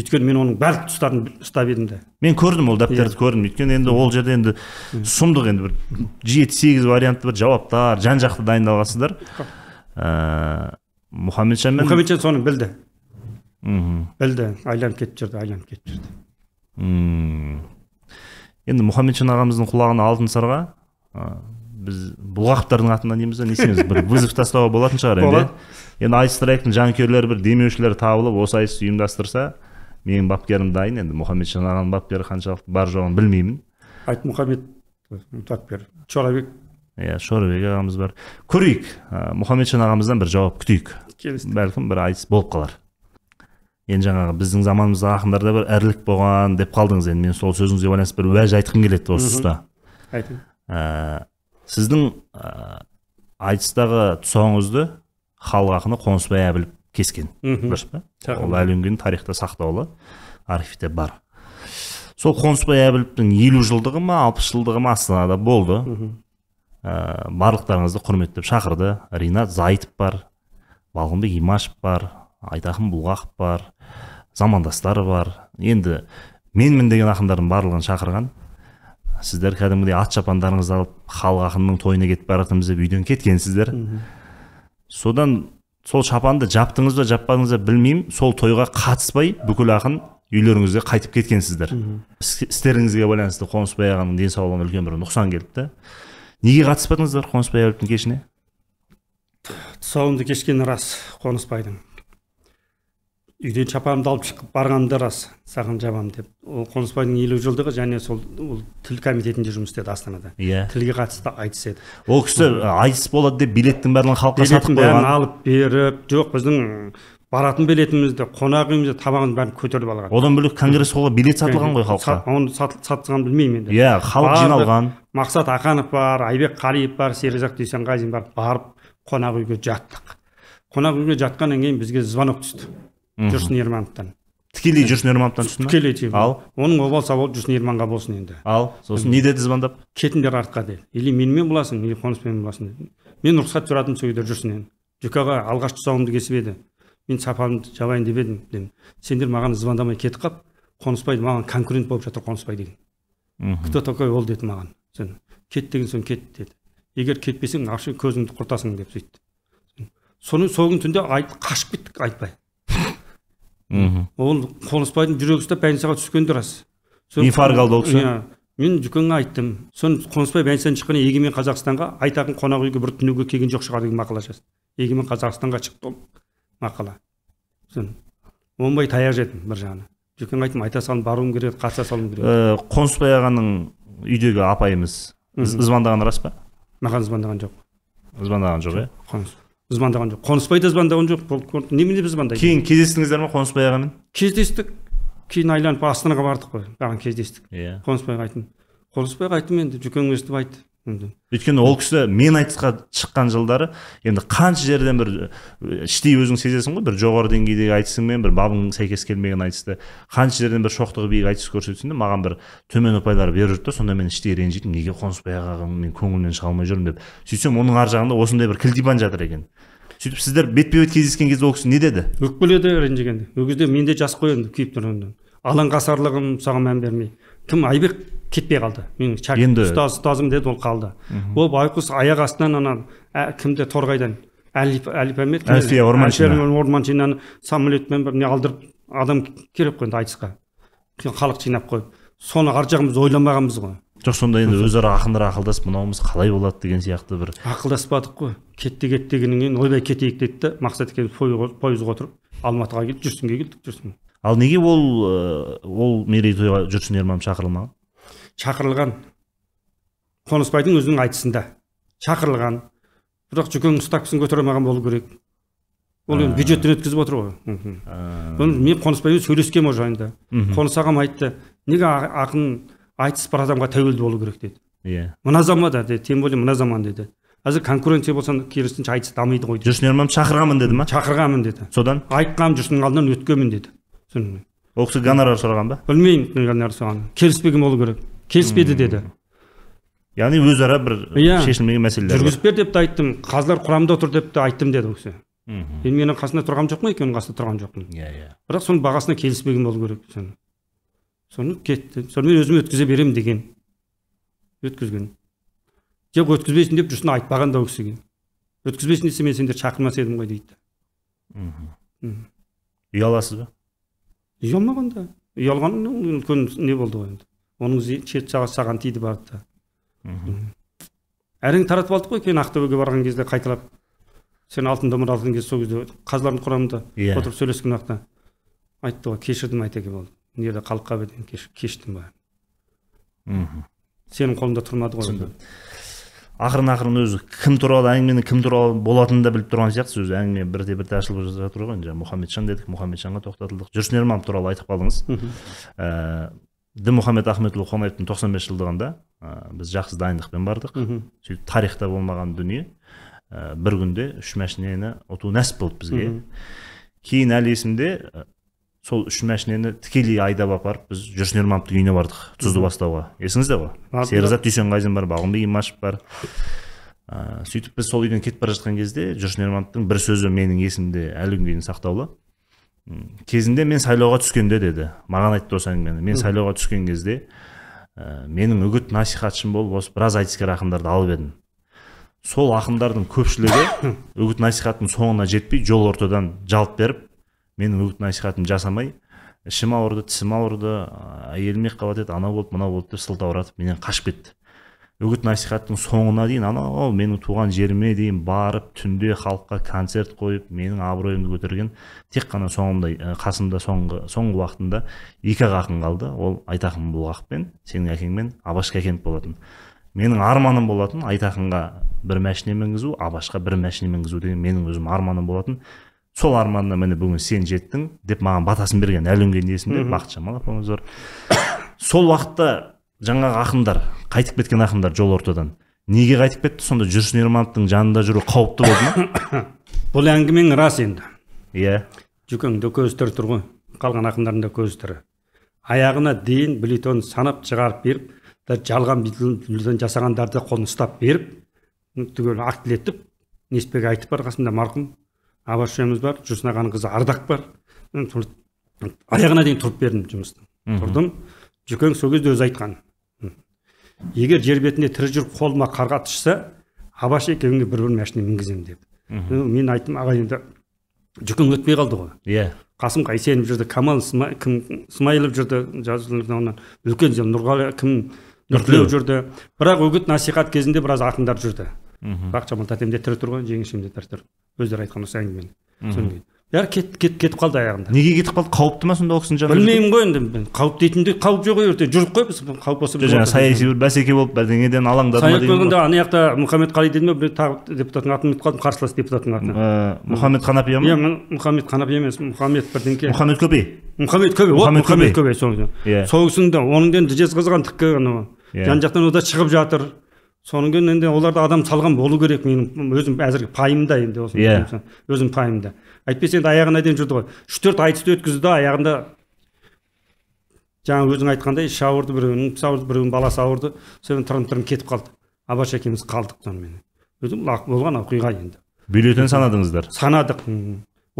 Өйткені мен оның барлық тұстарын ұстап едім да мен көрдім ол дәптерді көрдім. Өйткені енді ол жерде енді сұмдық енді бір жеті сегіз вариантты бір жауаптар жан жақты дайындалғансыздар. Ыыы мұхамеджан мен мұхамеджан соны білді. Мхм. білді. Айланып кетіп жүрді айланып кетіп жүрді. Мм. енді мұхамеджан ағамыздың құлағына алтын сырға. Ә, біз бұлғақовтардың атынан дейміз ба не істейміз? Бір вызов тастауға болатын шығар енді. Иә? енді айс страйктың жанкүйерлері бір демеушілер табылып осы айтысты ұйымдастырса менің бапкерім дайын енді. Мұхамеджан ағаның бапкері қаншалықты бар жоғын білмеймін. Айт мұхаммед бапкер чорабек. Иә шорабек ағамыз бар. Көрейік. Ә, мұхамеджан ағамыздан бір жауап күтейік. Келісті бәлкім бір айтыс болып қалар. Енді жаңағы біздің заманымызда ақындарда бір ірілік болған деп қалдыңыз енді. Мен сол сөзіңізге байланысты бір уәж айтқым келеді осы тұста. Айтыңыз. Ә, сіздің ә, айтыстағы тұсауыңызды халық ақыны қонысбай әбілов кескен. Дұрыс па? Ол әлі күнге дейін тарихта сақтаулы архивте бар. Сол қонысбай әбіловтің елу жылдығы ма алпыс жылдығы ма астанада болды. Ә, барлықтарыңызды құрметтеп шақырды. Ринат зайтов бар балғынбек имашев бар айтақын бұлғақов бар замандастары бар. Енді менмін деген ақындардың барлығын шақырған сіздер кәдімгідей ат шапандарыңызды алып халық ақынының тойына кетіп бара жатырмыз деп үйден кеткенсіздер содан сол шапанды жаптыңыз ба жаппадыңыз ба білмеймін. Сол тойға қатыспай бүкіл ақын үйлеріңізге қайтып кеткенсіздер. Іс- істеріңізге байланысты қонысбай ағаның денсаулығына үлкен бір нұқсан келіпті. Неге қатыспадыңыздар қонысбай әбіловтың кешіне? Тұсауымды кешкені рас қонысбайдың. Үйден шапанымды алып шығып барғаным да рас саған жабамын деп. Ол қонысбайдың елу жылдығы және сол ол тіл комитетінде жұмыс істеді астанада. Иә. Тілге қатысты айтыс еді. Ол кісі айтыс болады деп билеттің барлығын халыққа сатып қойған. алып беріп жоқ біздің баратын билетімізді қонақ үйімізді тамағын бәрін көтеріп алған. Одан бөлек конгресс холлға билет сатылған ғой халыққа. Оны сат- сатылғанын білмеймін енді. Иә халық жиналған. мақсат ақанов бар айбек қалиев бар серікзақ дүйсенғазин бар. Барып қонақ үйге жаттық. Қонақ үйге жатқаннан кейін бізге звонок түсті. Жүрсін ермановтан тікелей жүрсін ермановтан түсті тікелей телефон. Ал? оның обал сабал жүрсін ерманға болсын енді. Ал? Сосын не деді звондап? Кетіңдер артқа деді. Или менімен боласың или қоныспен боласың деді. Мен рұқсат сұрадым сол кезде жүрсіннен жүкаға алғаш тұсауымды кесіп еді. Мен сапарымды жабайын деп едім дедім. Сендер маған звондамай кетіп қалып қонысбай маған конкурент болып жатыр қонысбай деген. Кто такой ол деді маған. Сен кет деген соң кет деді. Егер кетпесең ақша көзіңді құртасың деп сөйтті. Соны сол күні түнде айт, қашып кеттік айтпай. Ол қонысбайдың жүрегі ұстап больницаға түскені рас. Инфаркт алды ол кісі? Иә. мен жүкеңе айттым. Соны қонысбай больницадан шыққаннан егемен қазақстанға айтақын қонақ үйге бір түнеуге келген жоқ шығар деген мақала жазды. Егемен қазақстанға шықты ол мақала. Оңбай таяқ жедім бір жағынан. Жүкеңе айттым айта салым баруым керек қатыса салуым керек. Ә, қонысбай ағаның үйдегі апайымыз. Звондағаны рас па? Маған звондаған жоқ. Звондаған жоқ иә? Қоныс звондаған жоқ. Қонысбай да звондаған жоқ бұл немене біз звондайды? Кейін кездестіңіздер ма қонысбай ағамен? Кездестік. Кейін айланып астанаға бардық қой маған кездестік. Иә. Қонысбайға айттым. Қонысбайға айттым енді жүкең өстіп айт. енді өйткені ол кісі мен айтысқа шыққан жылдары енді қанша жерден бір іштей өзің сезесің ғой бір жоғары деңгейдегі айтысыңмен бір бабың сәйкес келмеген айтысты. Қанша жерден бір шоқтығы биік айтыс көрсетсең де маған бір төмен ұпайлар беріп жүрді да сонда мен іштей ренжитінмін неге қонысбай ағаға мен көңілімнен шыға алмай жүрмін деп. Сөйтсем оның ар жағында осындай бір кілтипан жатыр екен. Сөйтіп сіздер бетпе бет кездескен кезде ол кісі не деді? Өкпеледі ренжігенде. Ол кезде менде жас қой енді күйіп тұр енді. Алаңғасарлығым соған мән бермей. Кім? Айбек. Кетпей қалды менің шәкірт Енді- ұстаз ұстазым деді ол қалды. Ол байқұс аяқ астынан ана ә, кімді торғайдан? Әлип әлипа ма еді? кім еді? Әлфия Орманшина. Әлфия орманшинаны самолетпен бір не алдырып адам керек қой енді айтысқа халық жинап қойып. Соны ар жағын біз ойламағанбыз ғой. Жоқ сонда енді өзара ақындар ақылдасып мынауымыз қалай болады деген сияқты бір. Ақылдаспадық қой. Кетті кетті дегеннен кейін ойбай кетейік деді да мақсат екеуміз пойызға отырып алматыға келіп жүрсінге келдік жүрсін ал неге ол ол мерейтойға жүрсін ерман шақырылмаған? Шақырылған қонысбайдың өзінің айтысында. Шақырылған бірақ жүкең ставкасын көтере алмаған болу керек. Ол енді бюджеттен өткізіп отыр ғой. Мен қонысбаймен сөйлескенмін ол жайында. Қоныс ағам айтты неге ақын айтыс бір адамға тәуелді болу керек? деді. Иә. Мына заманда деді тем более мына заман деді. Қазір конкуренция болса керісінше айтыс дамиды ғой жүрсін ерманов шақырғанмын деді ма? Шақырғанмын деді. Содан? Айтқанмын жұрттың алдынан өткенмін деді. Ол кісі гонорар сұраған ба? Білмеймін не соған келіспеген болу керек. Келіспеді деді. Яғни өзара бір Иә. шешілмеген мәселелер жүргізіп бер деп те айттым қазылар құрамында отыр деп те айттым деді ол кісі. Мхм. енді менің қасында тұрған жоқпын екеуінің қасында тұрған жоқпын. Иә иә. Бірақ соның бағасына келіспеген болу керек соны соны кетті. Сонымен өзім өткізе беремін деген. Өткізген. Жоқ өткізбейсің деп жүрсін айтпаған да ол кісіге. Өткізбейсің десе мен сендерді шақырмас едім ғой дейді. Мхм. Мхм. ұяласыз ба? Ұялмаған да. Ұялған үлкен не болды ғой енді. Оның шет жағы саған тиді барды. Да әрең таратып алдық қой кейін ақтөбеге барған кезде қайталап. Сен алтын домбыра алған кезде сол кезде қазылардың құрамында Иә. отырып сөйлескен уақытта айтты ғой кешірдім айтеке болды мына жерде халыққа бердім кеш, кештім ба? Мхм. сенің қолыңда тұрмады ғой түсіндім ақырын ақырын өзі кім туралы әңгіменің кім туралы болатынын да біліп тұрған сияқтысыз өзі әңгіме бірте бірте ашылып жатыр ғой жаңағы мұхамеджан дедік мұхамеджанға тоқтатылдық. Жүрсін ерманов туралы айтып қалдыңыз. Ә, дінмұхаммед ахметұлы қонаевтың тоқсан бес жылдығында ә, біз жақсы дайындықпен бардық. Сөйтіп тарихта болмаған дүние ә, бір күнде үш машинені ұту нәсіп болды бізге. Кейін әлі есімде ә, сол үш машинені тікелей айдап апарып біз жүрсін ермановтың үйіне бардық тұзды бастауға. Есіңізде ғой? Бардым. серікзат дүйсенғазин бар балғынбек имашев бар. Ә, сөйтіп біз сол үйден кетіп бара жатқан кезде жүрсін ермановтың бір сөзі менің есімде әлі күнге дейін сақтаулы. Кезінде мен сайлауға түскенде деді. Маған айтты осы әңгімені. Мен сайлауға түскен кезде ә, менің үгіт насихатшым болып осы біраз айтыскер ақындарды алып едім. Сол ақындардың көпшілігі [coughs] үгіт насихаттың соңына жетпей жол ортадан жалт беріп менің үгіт насихатымды жасамай ішім ауырды тісім ауырды әйелім екіқабат еді анау болды мынау болды деп сылтауратып менен қашып кетті. Үгіт насихаттың соңына дейін анау менің туған жеріме дейін барып түнде халыққа концерт қойып менің абыройымды көтерген тек қана соңымда қасымда соңғы соңғы уақытында екі ақ ақын қалды. Ол айтақын бұлғақ пен сенің әкеңмен абаш кәкенов болатын. Менің арманым болатын айтақынға бір мәшине мінгізу абашқа бір мәшине мінгізу деген менің өзім арманым болатын. Сол арманына міне бүгін сен жеттің деп маған батасын берген әлі күнге дейін есімде бақытжан апамыз бар. [coughs] Сол уақытта жаңағы ақындар қайтып кеткен ақындар жол ортадан. Неге қайтып кетті? Сонда жүрсін ермановтың жанында жүру қауіпті болды ма? [coughs] Бұл әңгімең рас енді. Иә. Жүкең де көзі тірі тұр ғой. Қалған ақындардың да көзі тірі аяғына дейін блитон санап шығарып беріп жалған блитон жасағандарды қолын ұстап беріп түгел актілетіп несіпбек айтып бар қасында марқұм. Абаш үшеуміз бар жүрсін ағаның қызы ардақ бар. Аяғына дейін тұрып бердім жұмыстың тұрдым. Жүкең сол кезде өзі айтқан. Егер жер бетінде тірі жүріп қолыма қарға түссе абаш екеуіңе бір бір машина мінгіземін деп. Мен айттым аға енді жүкең өтпей қалды ғой. Иә. Қасым қайсенов жүрді камал кім смайылов жүрді үлкен нұрғали кім нұртілеу. Жүрді. Бірақ үгіт насихат кезінде біраз ақындар жүрді. Бірақ жамал тәтем де тірі тұр ғой жеңешем де тірі тұр. Өздері айтқан осы әңгімені. Содан кейін бәрі кетіп кетіп кетіп қалды аяғында. Неге кетіп қалды? Қауіпті ма сонда ол кісінің жанында? Білмеймін ғой енді. Мен қауіп дейтіндей қауіп жоқ ертең жүрдік қой біз қауіп болса жаңағы саяси бір бәсеке болып бірдеңеден алаңдады ма деген ана жақта мұхаммед қали деді ме? бір тағы депутаттың атын ұмытып қалдым қарсылас депутаттың атын. Ә, мұхаммед қанапия иә ма мен мұхаммед қанап емес мұхаммед бірдеңке. Мұхаммед көпей мұхаммед көбе вот Мұхаммед көбе сол. Иә. сол кісінің де оның енді жезқазғандікі анау. Иә. жан жақтан ода шығып жатыр. Содан кейін енді оларды адам салған болу керек менің өзім әзірге пайымда енді осы Иә. өзім пайымда. Әйтпесе енді аяғына дейін жүрді ғой. Үш төрт айтысты өткізді да аяғында жаңа өзің айтқандай іші ауырды біреуінің тісі ауырды біреуінің баласы ауырды. Содан тырым тырым кетіп қалды. Абаш екеуміз қалдық сонымен өзім болған оқиға енді. Бюллетень санадыңыздар? Санадық.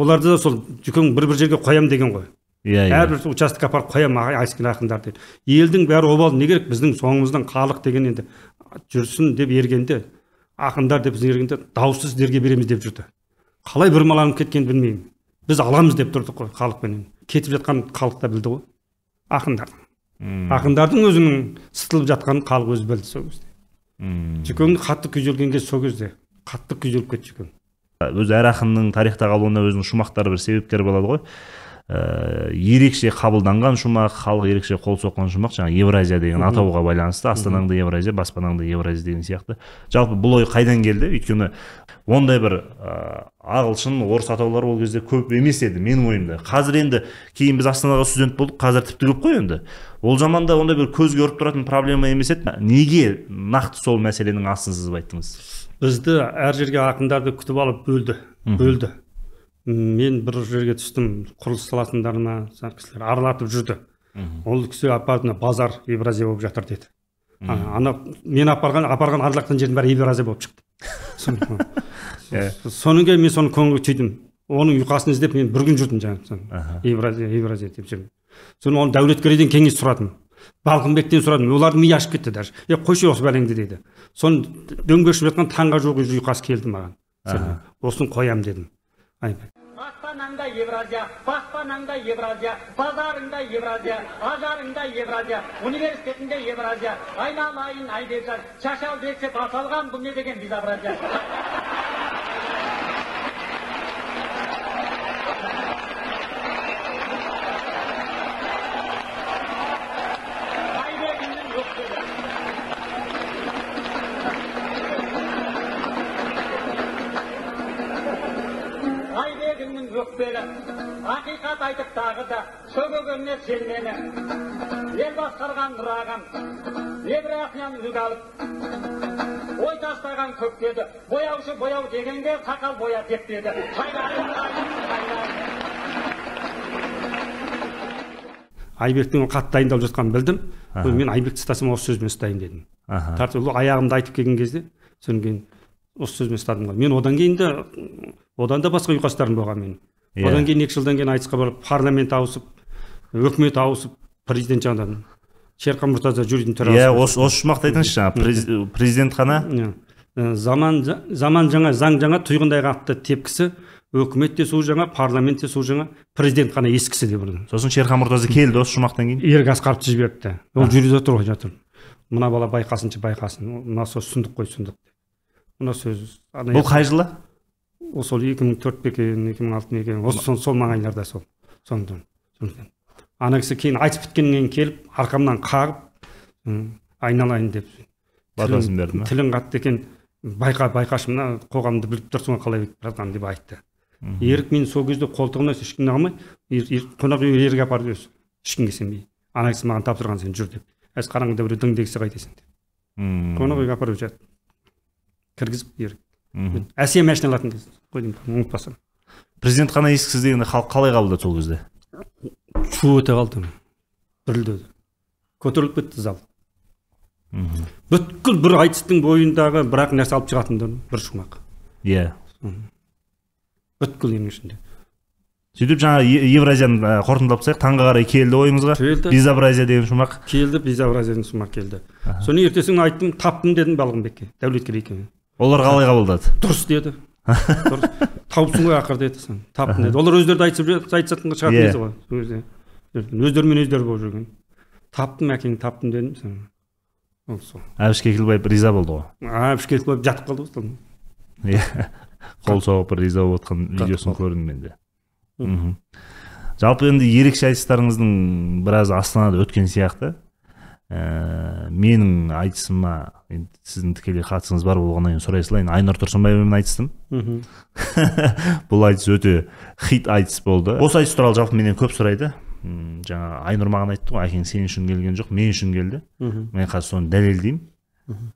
Оларды да сол жүкең бір бір жерге қоям деген ғой. Иә иә. Әрбір участокке апарып қоямын айскеле ақындар дейді. Елдің бәрі обал не керек біздің соңымыздан халық деген енді. Жүрсін деп ергенде ақындар деп біздің ергенде даусыз сіздерге береміз деп жүрді. Қалай бұрмаланып кеткенін білмеймін. Біз аламыз деп тұрдық қой халықпенен. Кетіп жатқан халық та білді ғой. Ақындар. М, ақындардың өзінің сытылып жатқанын халық өзі білді сол кезде. Жүкең қатты күйзелген кез сол кезде қатты күйзеліп кетті жүкең өзі әр ақынның тарихта қалуына өзінің шумақтары бір себепкер болады ғой. Ә, ерекше қабылданған шумақ халық ерекше қол соққан шумақ жаңағы евразия деген атауға байланысты астанаңда евразия баспанаңда евразия деген сияқты. Жалпы бұл ой қайдан келді? Өйткені ондай бір ә, ағылшын орыс атаулар ол кезде көп емес еді менің ойымда. Қазір енді кейін біз астанаға студент болдық қазір тіпті көп қой енді. Ол заманда ондай бір көзге ұрып тұратын проблема емес еді неге нақты сол мәселенің астын сызып айттыңыз? Бізді әр жерге ақындарды күтіп алып бөлді бөлді. Мен бір жерге түстім құрылыс саласындарына жаңағы кісілер аралатып жүрді. Ол кісі апарды мына базар евразия болып жатыр деді. Ана мен апарған апарған арғы жақтан жердің бәрі евразия болып шықты. Содан [laughs] кейін мен соны көңілге түйдім. Оның ұйқасын іздеп мен бір күн жүрдім жаңағы евразия евразия деп жүрмін соны оны дәулеткерейден кеңес сұрадым. Балқынбектен сұрадым. Олардың миы ашып кетті даже. Е қойшы осы бәлеңді дейді. Соны дөңбекшіп жатқан таңға жуық уже ұйқасы келді маған. Осыны қоямын дедім. Ай Баспанаңда Евразия, баспанаңда Евразия, базарыңда Евразия, ажарыңда Евразия, университетінде Евразия, айналайын айбекжан, шашал бексе басалған бұл не деген безобразия. Сөгөгеніне сенмені ел басқарған бір ағам евразияны үлгі алып ой тастаған көктеді бояушы бояу дегенге сақал боя деп деді. Қайнайын, қайнайын. айбектің қатты дайындалып жатқанын білдім. Мен айбекті ұстасам осы сөзбен ұстаймын дедім. Тартып аяғымды айтып келген кезде содан кейін осы сөзбен ұстадым ғой. Мен одан кейін де одан да басқа ұйқастарым болған менің. Иә. одан кейін екі жылдан кейін айтысқа барып парламент ауысып үкімет ауысып президент жаңадан шерхан мұртаза жюридің иә төрағасы осы осы шумақты айтыңызшы жаңағы през- президент қана Иә. Ә, заман заман жаңа заң жаңа тұйғындай қатты тепкісі үкімет те су жаңа парламент те су жаңа президент қана ескісі деп ұрды сосын шерхан мұртаза келді осы шумақтан кейін? Ерік асқаровты жіберіпті ол жүріп жатыр ғой жатыр. Мына бала байқасыншы байқасын. Мына сол сұмдық қой сұмдық мына сөз бұл қай жылы? Ол сол екі мың төрт пе екен екі мың алты ма екен. Осы сол, сол маңайларда сол. Сондықтан. Ана кісі кейін айтып біткеннен келіп арқамнан қағып айналайын деп батасын берді ма тілің қатты екен. Байқа байқашы мына қоғамды біліп тұрсың ғой қалай өтіп жатқанын деп айтты. Ерік мен сол кезде қолтығына ешкімді алмай қонақ үйге ерік апарды өзі ешкімге сенбей ана кісі маған тапсырған сен жүр деп. Әз қараңғыда біреу дің дегісі қайтесің деп. Қонақ үйге апарып жатты кіргізіп ерік. Әсия машина алатын кез деймін ұмытпасам. Президент қана ескісіз дегенді халық қалай қабылдады сол кезде? Шу ете қалды дірілдеді көтеріліп кетті зал. Бүткіл бір айтыстың бойындағы бір ақ нәрсе алып шығатындар бір шумақ. Иә. Бүткіл ненің ішінде. Сөйтіп жаңағы евразияны ә, қорытындылап тастайық. Таңға қарай келді ойымызға келді. Безобразие деген шумақ. Келді безобразияның шумақ келді. Соны ертесіне айттым таптым дедім балғынбекке. Дәулеткерейге олар қалай қабылдады? Дұрыс деді. Тауыпсың ғой ақыр деді сон таптым деді олар өздері жүр- айтысатын шығатын кезі ғой өзі өздерімен өздері болып жүрген. Таптым әкең таптым дедім сон ол сол. Әбіш кекілбаев риза болды ғой. Әбіш қалып жатып қалды ғой сол иә. Қол соғып риза болып жатқан видеосын көрдім мен де. Мхм. жалпы енді ерекше айтыстарыңыздың біразы астанада өткен сияқты. Ә, менің айтысыма енді сіздің тікелей қатысыңыз бар болғаннан кейін сұрай салайын айнұр тұрсынбаевамен айтыстым. [laughs] Бұл айтыс өте хит айтыс болды. Осы айтыс туралы жалпы менен көп сұрайды. Жаңа айнұр маған айтты ғой әкең сен үшін келген жоқ мен үшін келді. Мен қазір соны дәлелдеймін.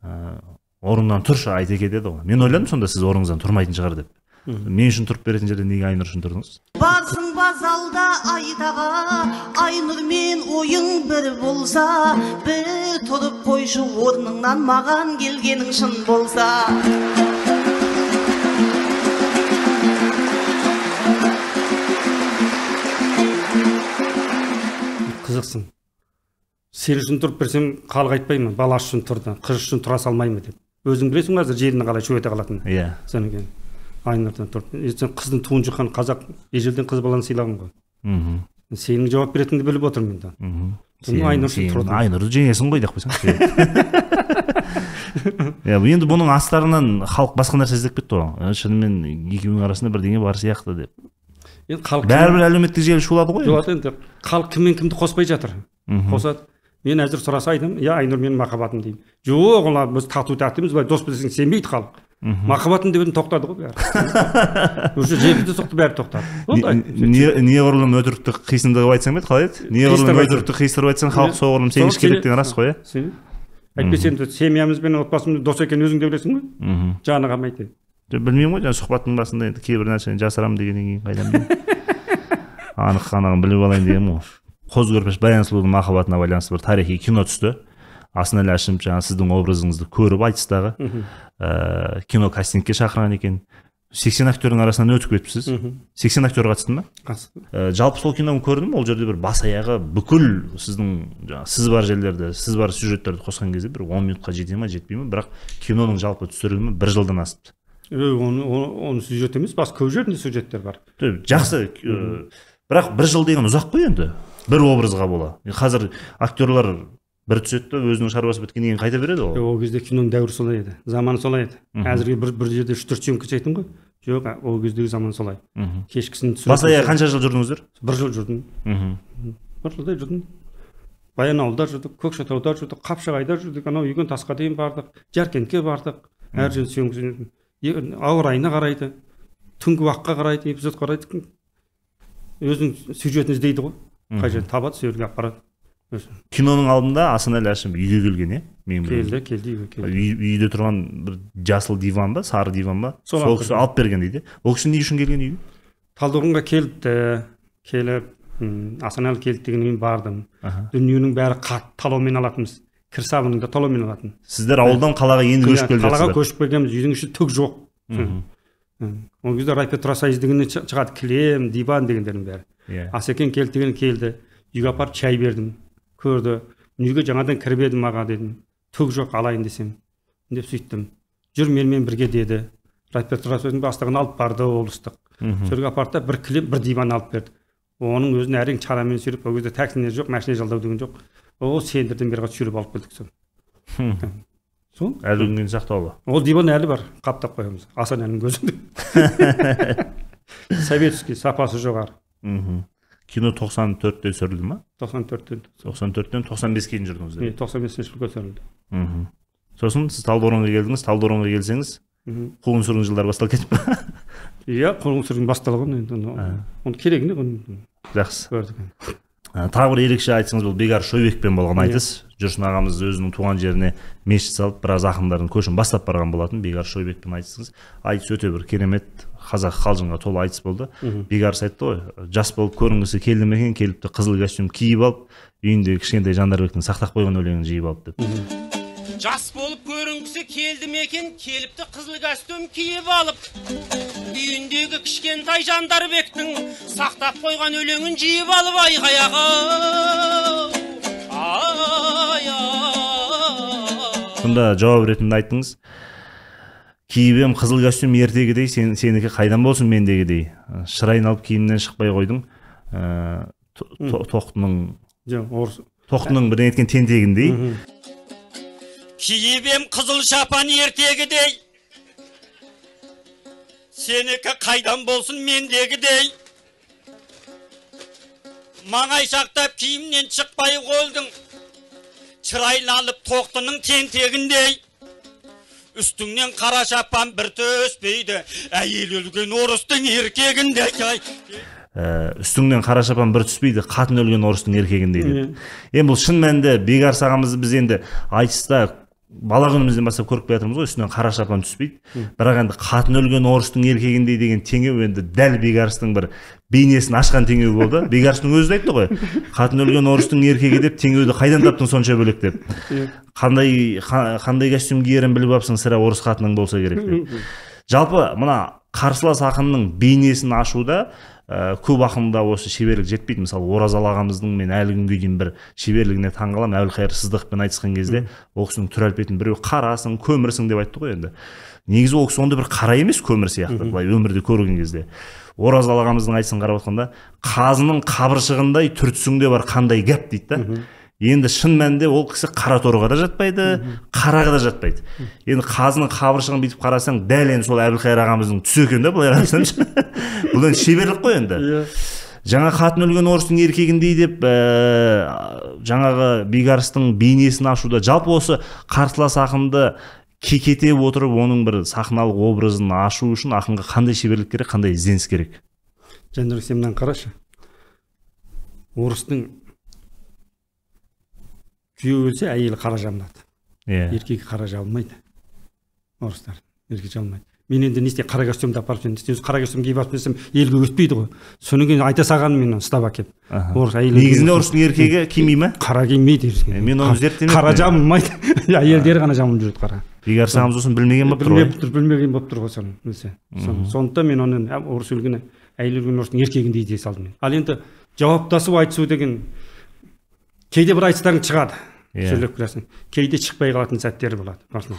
Ә, орныңнан тұршы айтеке деді ғой. Мен ойладым сонда сіз орныңыздан тұрмайтын шығар деп. Мен үшін тұрып беретін жерде неге айнұр үшін тұрдыңыз? Барсың ба залда айдаға айнұрмен ойың бір болса бір тұрып қойшы орныңнан маған келгенің шын болса. Қызықсың. Сен үшін тұрып берсем халық айтпай ма баласы үшін тұрды қыз үшін тұра салмай ма деп. Өзің білесің қазір желінің қалай шөбете қалатынын? Иә. Содан кейін айнұрдан тұрып сен қыздың туын жұққан қазақ ежелден қыз баланы сыйлаған ғой мхм сенің жауап беретініңді біліп отырмын енді мхм Айнұр айнұрды жеңесің ғой деп қойсаң иә енді бұның астарынан халық басқа нәрсе іздеп кетті ғой шынымен екеуінің арасында бірдеңе бар сияқты деп енді халық бәрібір әлеуметтік желі шулады ғой жауап енді халық кім мен кімді қоспай жатыр қосады мен әзір сұраса айтамын иә айнұр менің махаббатым деймін жоқ олар біз тату тәттіміз былай дос десең сенбейді халық махаббатым деп едім тоқтады ғой бәрі. [laughs] Уже жебізді соқты бәрі тоқтады. Неғұрлым өтірікті қисындырып айтсаң ба еді қалай еді? Неғұрлым өтірікті қиыстырып айтсаң халық соғұрлым сенгіш келеді деген рас қой иә? әйтпесе енді семьямыз бен отбасымыз дос екенін өзің де білесің ғой мхм. жаны қалмайды Жоқ, білмеймін ғой жаңа сұхбаттың басында енді кейбір нәрсені жасырамын дегеннен кейін қайдан [laughs] анық қанығын біліп алайын дегенмін ғой қоз көрпеш баян сұлудың махаббатына байланысты бір тарихи кино түсті. Асанәлі әшімов жаңағы сіздің образыңызды көріп айтыстағы ә, кино кастингке шақырған екен. сексен актердің арасынан өтіп кетіпсіз. Сексен актер қатысты. Ма ә, жалпы сол киноны көрдім ол жерде бір бас аяғы бүкіл сіздің жаңағы сіз бар жерлерді сіз бар сюжеттерді қосқан кезде бір он минутқа жете ма жетпей ма бірақ киноның жалпы түсірілімі бір жылдан асыпты. Оны оны сюжет емес басқа көп жерінде сюжеттер бар. Жақсы ә, бірақ бір жыл деген ұзақ қой енді. бір образға бола. Қазір актерлар бір түседі да өзінің шаруасы біткеннен кейін қайта береді ғой ол кезде киноның дәуірі солай еді заманы солай еді әзірге бір бір жерде үш төрт съемка жасайтын ғой жоқ ол кездегі заман солай мхм. кешкісін бас аяғы қанша жыл жүрдіңіздер бір жыл жүрдім мхм. бір жылдай жүрдім баянауылда жүрдік көкшетауда жүрдік қапшағайда жүрдік анау үйген тасқа дейін бардық жаркентке бардық әр жерде съемка жүрдім. Ауа райына қарайды түнгі уақытқа қарайды эпизод қарайды өзінің сюжетін іздейді ғой қай жерден табады сол жерге Өзі. Киноның алдында асанәлі әшімов үйге келген иә білуімше. келді келді үйге келді. Үй, үйде тұрған бір жасыл диван ба сары диван ба Сол кісі алып берген дейді ол кісі не үшін келген үйге? Талдықорғанға келді келіп асанәлі келді дегеннен кейін бардым. Дүниенің бәрі талонмен алатынбыз. Кір сабының да талонмен алатын. Сіздер ауылдан қалаға енді көшіп келе қалаға жатсыздар көшіп келгенбіз үйдің іші түк жоқ. Ол кезде райпетросоюз дегеннен шы- шығады кілем диван дегендердің бәрі. Иә. Асекең келді деген келді. Үйге апарып шай бердім. Көрді «Мен үйге жаңадан кіріп едім аға дедім түк жоқ алайын десем деп сөйттім жүр менімен бірге деді бастығын алып барды облыстық сол жерге апарды да бір кілем бір диван алып берді оның өзін әрең шарамен сүйреп ол кезде таксилер жоқ машина жалдау деген жоқ о сендерден бері қарай сүйреп алып келдік сол Хм. сол әлі күнге дейін сақтаулы ол диван әлі бар қаптап қоямыз асанәлінің көзінде советский сапасы жоғары мхм. Кино 94-те түсірілді ма тоқсан төрттен 94-тен 95-ке дейін жүрдіңіздер тоқсан бесінші жылы көтерілді мхм. сосын сіз талдықорғанға келдіңіз талдықорғанға келсеңіз қуғын сүргін жылдары басталып кетті ма иә қуғын сүргін басталған енді оны- керек не жақсы тағы бір ерекше айтсаңыз бұл бегар шойбекпен болған Иә. айтыс жүрсін ағамыз өзінің туған жеріне мешіт салып біраз ақындардың көшін бастап барған болатын бегар шойбекпен айтысыңыз айтыс өте бір керемет қазақ қалжыңға толы айтыс болды бегарыс айтты ғой жас болып көрінгісі келді ме екен келіпті қызыл костюм киіп алып үйінде кішкентай жандарбектің сақтап қойған өлеңін жиып алып деп жас болып көрінгісі келді ме екен келіпті қызыл костюм киіп алып үйіндегі кішкентай жандарбектің сақтап қойған өлеңін жиып алып айғаяғы ай ай сонда жауап ретінде айттыңыз киіп ем қызыл костюм ертегідей сен, сенікі қайдан болсын мендегідей. Шырайын алып киімнен шықпай қойдың. Ә, то- то- тоқтының жоқ орыс. тоқтының бірдеңе еткен тентегіндей. Киіп ем қызыл шапан ертегідей. Сенікі қайдан болсын мендегідей. Маңайшақтап киімнен шықпай қойдың. Шырайланып тоқтының тентегіндей. Үстіңнен қара шапан бір түспейді әйел өлген орыстың еркегіндей ай. ә, үстіңнен қара шапан бір түспейді қатын өлген орыстың еркегіндей деп енді бұл шын мәнінде бекарыс ағамызды біз енді айтыста бала күнімізден бастап көріп келе жатырмыз ғой үстінен қара шапан түспейді бірақ енді қатын өлген орыстың еркегіндей деген теңеу енді дәл бекарыстың бір бейнесін ашқан теңеу болды. Бекарыстың өзі де айтты ғой. Қатын өлген орыстың еркегі деп теңеуді қайдан таптың сонша бөлек деп. Қандай қа- қандай костюм киерін біліп алыпсың сірә орыс қатының болса керек деп. Жалпы мына қарсылас ақынның бейнесін ашуда ә, көп ақында осы шеберлік жетпейді. Мысалы оразалы ағамыздың мен әлі күнге дейін бір шеберлігіне таң қаламын әбілқайыр сыздықпен айтысқан кезде ол кісінің түр әлпетін біреу қарасың көмірсің деп айтты ғой енді. Негізі ол кісі ондай бір қара емес көмір сияқты. Былай өмірде көрген кезде. Оразалы ағамыздың айтысын қарап отқанда қазының қабыршығындай түр түсіңде бар қандай гәп дейді да. Енді шын мәнінде ол кісі қара торға да жатпайды қараға да жатпайды. Енді қазының қабыршығын бүйтіп қарасаң дәл енді сол әбілқайыр ағамыздың түсі екен да былай қарасаңшы [laughs] бұл енді шеберлік қой енді. Жаңа қатын өлген орыстың еркегіндей деп ә, жаңағы бекарыстың бейнесін ашуда. Жалпы осы қарсылас ақынды кекете отырып оның бір сахналық образын ашу үшін ақынға қандай шеберлік керек қандай ізденіс керек? Жәнібек сен мынаны қарашы. Орыстың күйеуі өлсе әйелі қара жамылады. Иә. Еркегі қара жабылмайды. Орыстар еркек жабылмайды. Мен енді не істеймін қара костюмді апарып сен қара костюм киіп алып берсем елге өтпейді ғой. Содан кейін айта салғанмын мен оны ұстап әкеліп орыс әйелі негізінде орыстың еркегі кимей ма қара кимейді мен оны зерттемеппін. қара жамылмайды [laughs] әйелдері ғана жамылып жүреді қара. Бекарыс ағамыз осыны білмеген болып тұр ғой. Білмеп тұр білмеген болып тұр ғой соны білсе. Сондықтан мен оны орыс өлген әйел өлген орыстың еркегіндей дей салдым ал енді жауаптасу айтысу деген кейде бір айтыстарың шығады. Иә. сөйлеп келесің кейде шықпай қалатын сәттері болады. Басынан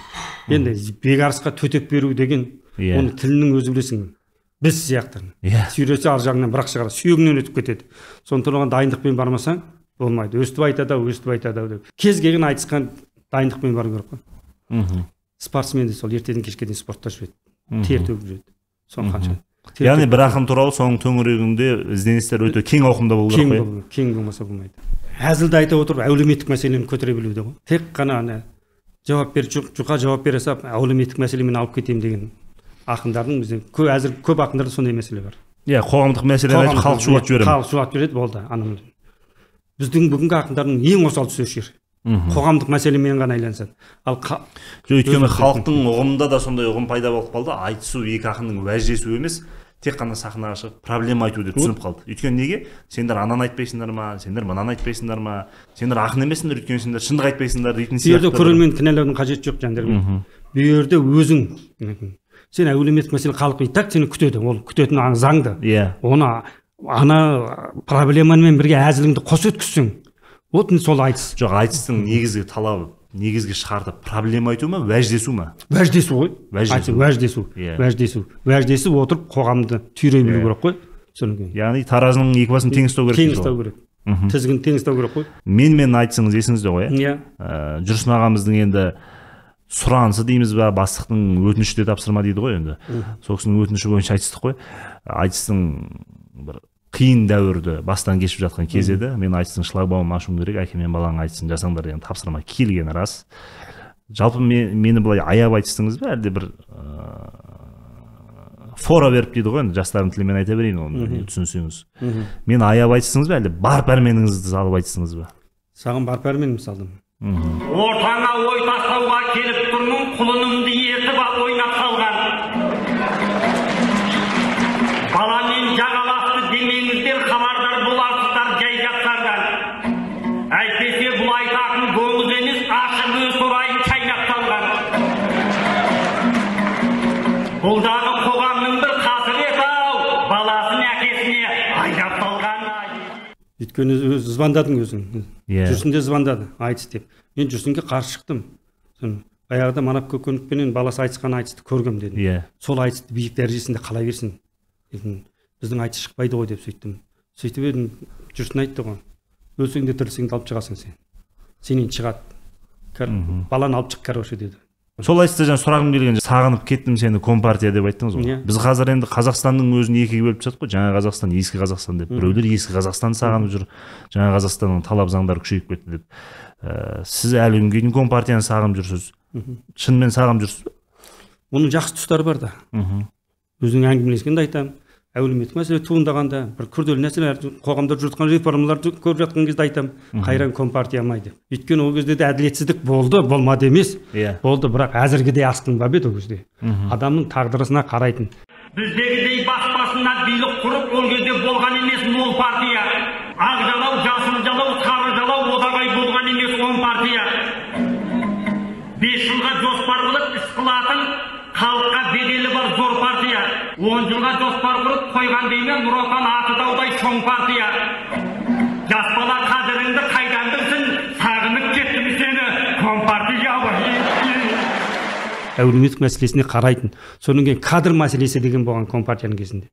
енді бекарысқа төтеп беру деген Иә. оны тілінің өзі білесің. Біз сияқты Иә. сүйресе ар жағынан бір ақ шығарады сүйегінен өтіп кетеді. Сондықтан оған дайындықпен бармасаң болмайды. Өстіп айтады ау өстіп айтады ау деп. Кез келген айтысқа дайындықпен бару керек қой. Мхм. Спортсмен де сол ертеден кешке дейін спортта жүреді. Тер төгіп жүреді. Соны қанша яғни бір ақын туралы соның төңірегінде ізденістер өте кең ауқымда болу кең керек қой болу- кең болмаса болмайды. Әзілді айта отырып әлеуметтік мәселені көтере білуде ғой тек қана ана жауап бер жұқа жауап бере салып әлеуметтік мәселемен алып кетемін деген ақындардың бізде көп әзір көп ақындарда сондай мәселе бар иә қоғамдық мәселені айтып халық шулатып жіберемін халық шулатып жібереді болды ана біздің бүгінгі ақындардың ең осал тұсы осы жер қоғамдық мәселемен ғана айналысады ал жоқ өйткені халықтың ұғымында да сондай ұғым пайда болып қалды айтысу екі ақынның уәждесуі емес тек қана сахнаға шығып проблема айту деп түсініп қалды. Өйткені неге? Сендер ананы айтпайсыңдар ма? Сендер мынаны айтпайсыңдар ма? Сендер ақын емессіңдер өйткені сендер шындық айтпайсыңдар дейтін бұл жерде сияқты көрерменді кінәлаудың қажеті жоқ жандарбек бұл жерде өзің сен әлеуметтік мәселе халық и так сені күтеді. Ол күтетін заңды. Иә. Оны ана проблемамен бірге әзіліңді қоса өткізсең вот сол айтыс. Жоқ айтыстың негізгі талабы негізгі шарты проблема айту ма уәждесу ма? Уәждесу ғой. Уәждесу. Уәждесу. Иә. уәждесу. Уәждесіп отырып қоғамды түйрей білу Иә. керек қой. Содан кейін яғни таразының екі басын тең ұстау керек тең ұстау керек. Тізгінін тең ұстау керек қой. Менімен айтысыңыз есіңізде ғой иә? Иә. Ә, жүрсін ағамыздың енді сұранысы дейміз ба бастықтың өтініші де тапсырма дейді ғой енді. Сол кісінің өтініші бойынша айтыстық қой. Айтыстың бір қиын дәуірді бастан кешіп жатқан кез еді. Мен айтыстың шлагбаумын ашуым керек әке мен баланың айтысын жасаңдар деген тапсырма келгені рас. Жалпы мен, мені былай аяп айтыстыңыз ба? Әлде бір ыыы, фора беріп дейді ғой енді жастардың тілімен айта берейін оны түсінсеңіз. Мені аяп айтыстыңыз ба? Әлде бар пәрменіңізді салып айтыстыңыз ба? Саған бар пәрмен салдым. Ортаңа ой тастауға келіп тұрмын құлынымды ертіп бұл дағы қоғамның бір қасіреті ау баласын әкесіне айдап салған ай өйткені өз звондадың өзің. Иә. жүрсін де звондады айтыс деп. Мен жүрсінге қарсы шықтым. Баяғыда манап көкөнікпенен баласы айтысқан айтысты көргем дедім. Иә. Сол айтысты биік дәрежесінде қала берсін. Дедім біздің айтыс шықпайды ғой деп сөйттім. Сөйтіп едім жүрсін айтты ғой. Өлсең де тірілсең де алып шығасың сен. Сенен шығады. Кәр- баланы алып шық короче деді. Сол айтыста жаңа сұрағым келген сағынып кеттім сені компартия деп айттыңыз ғой. Иә. біз қазір енді қазақстанның өзін екіге бөліп тастадық қой жаңа қазақстан ескі қазақстан деп. Біреулер ескі қазақстанды сағынып жүр. Жаңа қазақстанның талап заңдары күшейіп кетті деп. Ә, сіз әлі күнге дейін компартияны сағынып жүрсіз. Шынымен сағынып жүрсіз. Ба оның жақсы тұстары бар да. Мхм. Өзінің әңгімелескенде айтамын. Әлеуметтік мәселе туындағанда бір күрделі нәрселер қоғамда жүріп жатқан реформаларды көріп жатқан кезде айтамын қайран компартия ма деп өйткені ол кезде де әділетсіздік болды болмады емес. Иә. болды бірақ әзіргідей асқынбап еді ол кезде? Адамның тағдырысына қарайтын. Біздегідей бас басына билік құрып ол кезде болған емес мол партия. Ақ жалау жасыл жалау сары жалау одағай болған емес он партия. Бес жылға жоспар қылып іс қылатын халыққа беделі бар зор партия. Он жылға жоспар құрып қойған деймін нұр отан аты таудай чоң партия жас бала қадіріңді қайдан білсін сағынып кеттім сені компартия әлеуметтік мәселесіне қарайтын содан кейін кадр мәселесі деген болған компартияның кезінде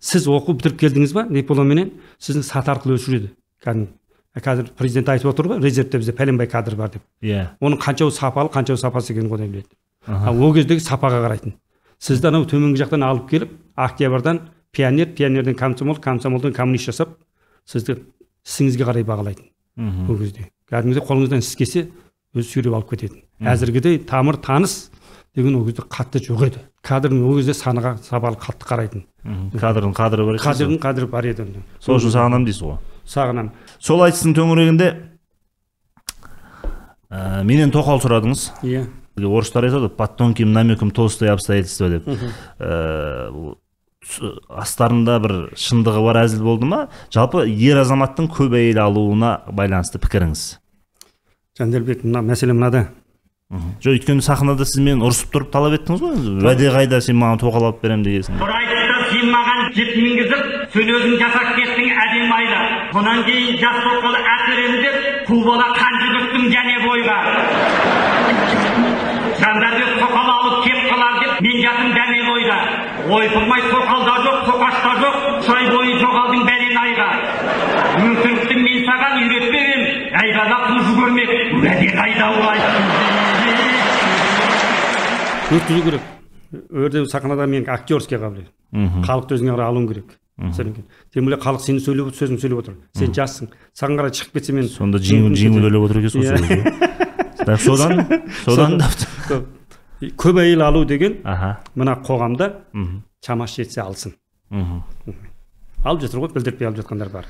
сіз оқу бітіріп келдіңіз ба дипломменен сіздің саты арқылы өшіреді кәдімгі қазір президент айтып отыр ғой резервте бізде пәленбай кадр бар деп иә оның қаншауы сапалы қаншауы сапасыз екенін құдай біледі ал ол кездегі сапаға қарайтын сізді анау төменгі жақтан алып келіп октябрьдан пионер пионерден комсомол комсомолдан коммунист жасап сізді ісіңізге қарай бағалайтын мхм. ол кезде. Кәдімгідей қолыңыздан іс келсе өзі сүйреп алып кететін. Әзіргідей тамыр таныс деген ол кезде қатты жоқ еді. Кадрдың ол кезде саныға сапалы қатты қарайтын. Кадрдың қадірі бар кадрдың қадірі бар еді сол үшін сағынамын дейсіз ғой. Сағынамын. Сол айтыстың төңірегінде ә, менен тоқал сұрадыңыз. Иә. Орыстар айтады под тонким намеком толстые обстоятельства деп Ә, бұл с- астарында бір шындығы бар әзіл болды ма? Жалпы ер азаматтың көп әйел алуына байланысты пікіріңіз? Жандарбек мына мәселе мынада. Жоқ өйткені сахнада сіз мені ұрысып тұрып талап еттіңіз ғой уәде қайда сен маған тоқал алып беремін дегенсің бір айтыста сен маған жіп мінгізіп сен өзің жасап кеттің әдемі айда сонан кейін жас тоқалы әперемін деп қу бала қанжы бүктің және бойға. Жандарбек тоқал алып кеп қалар деп мен жатым дәмел ойда ойпырмай тоқалда жоқ тоқашта жоқ үш ай бойы жоғалдың бәлен айға өтірікті мен саған үйретпеп ем айғада қу жүгірмек уәде қайда өткізу керек жерде сахнада мен актерский қабілет халықты өзіңе қарай алуың керек тем более халық сенің сөйлеп сөзіңді сөйлеп отыр сен жассың саған қарай шығып кетсе мен сонда жеңіл жеңіл ойлап отыр екенсіз ғой Содан содан Көп- көп әйел алу деген аха мына қоғамда мхм. шамасы жетсе алсын мхм. алып жатыр ғой білдіртпей алып жатқандар бар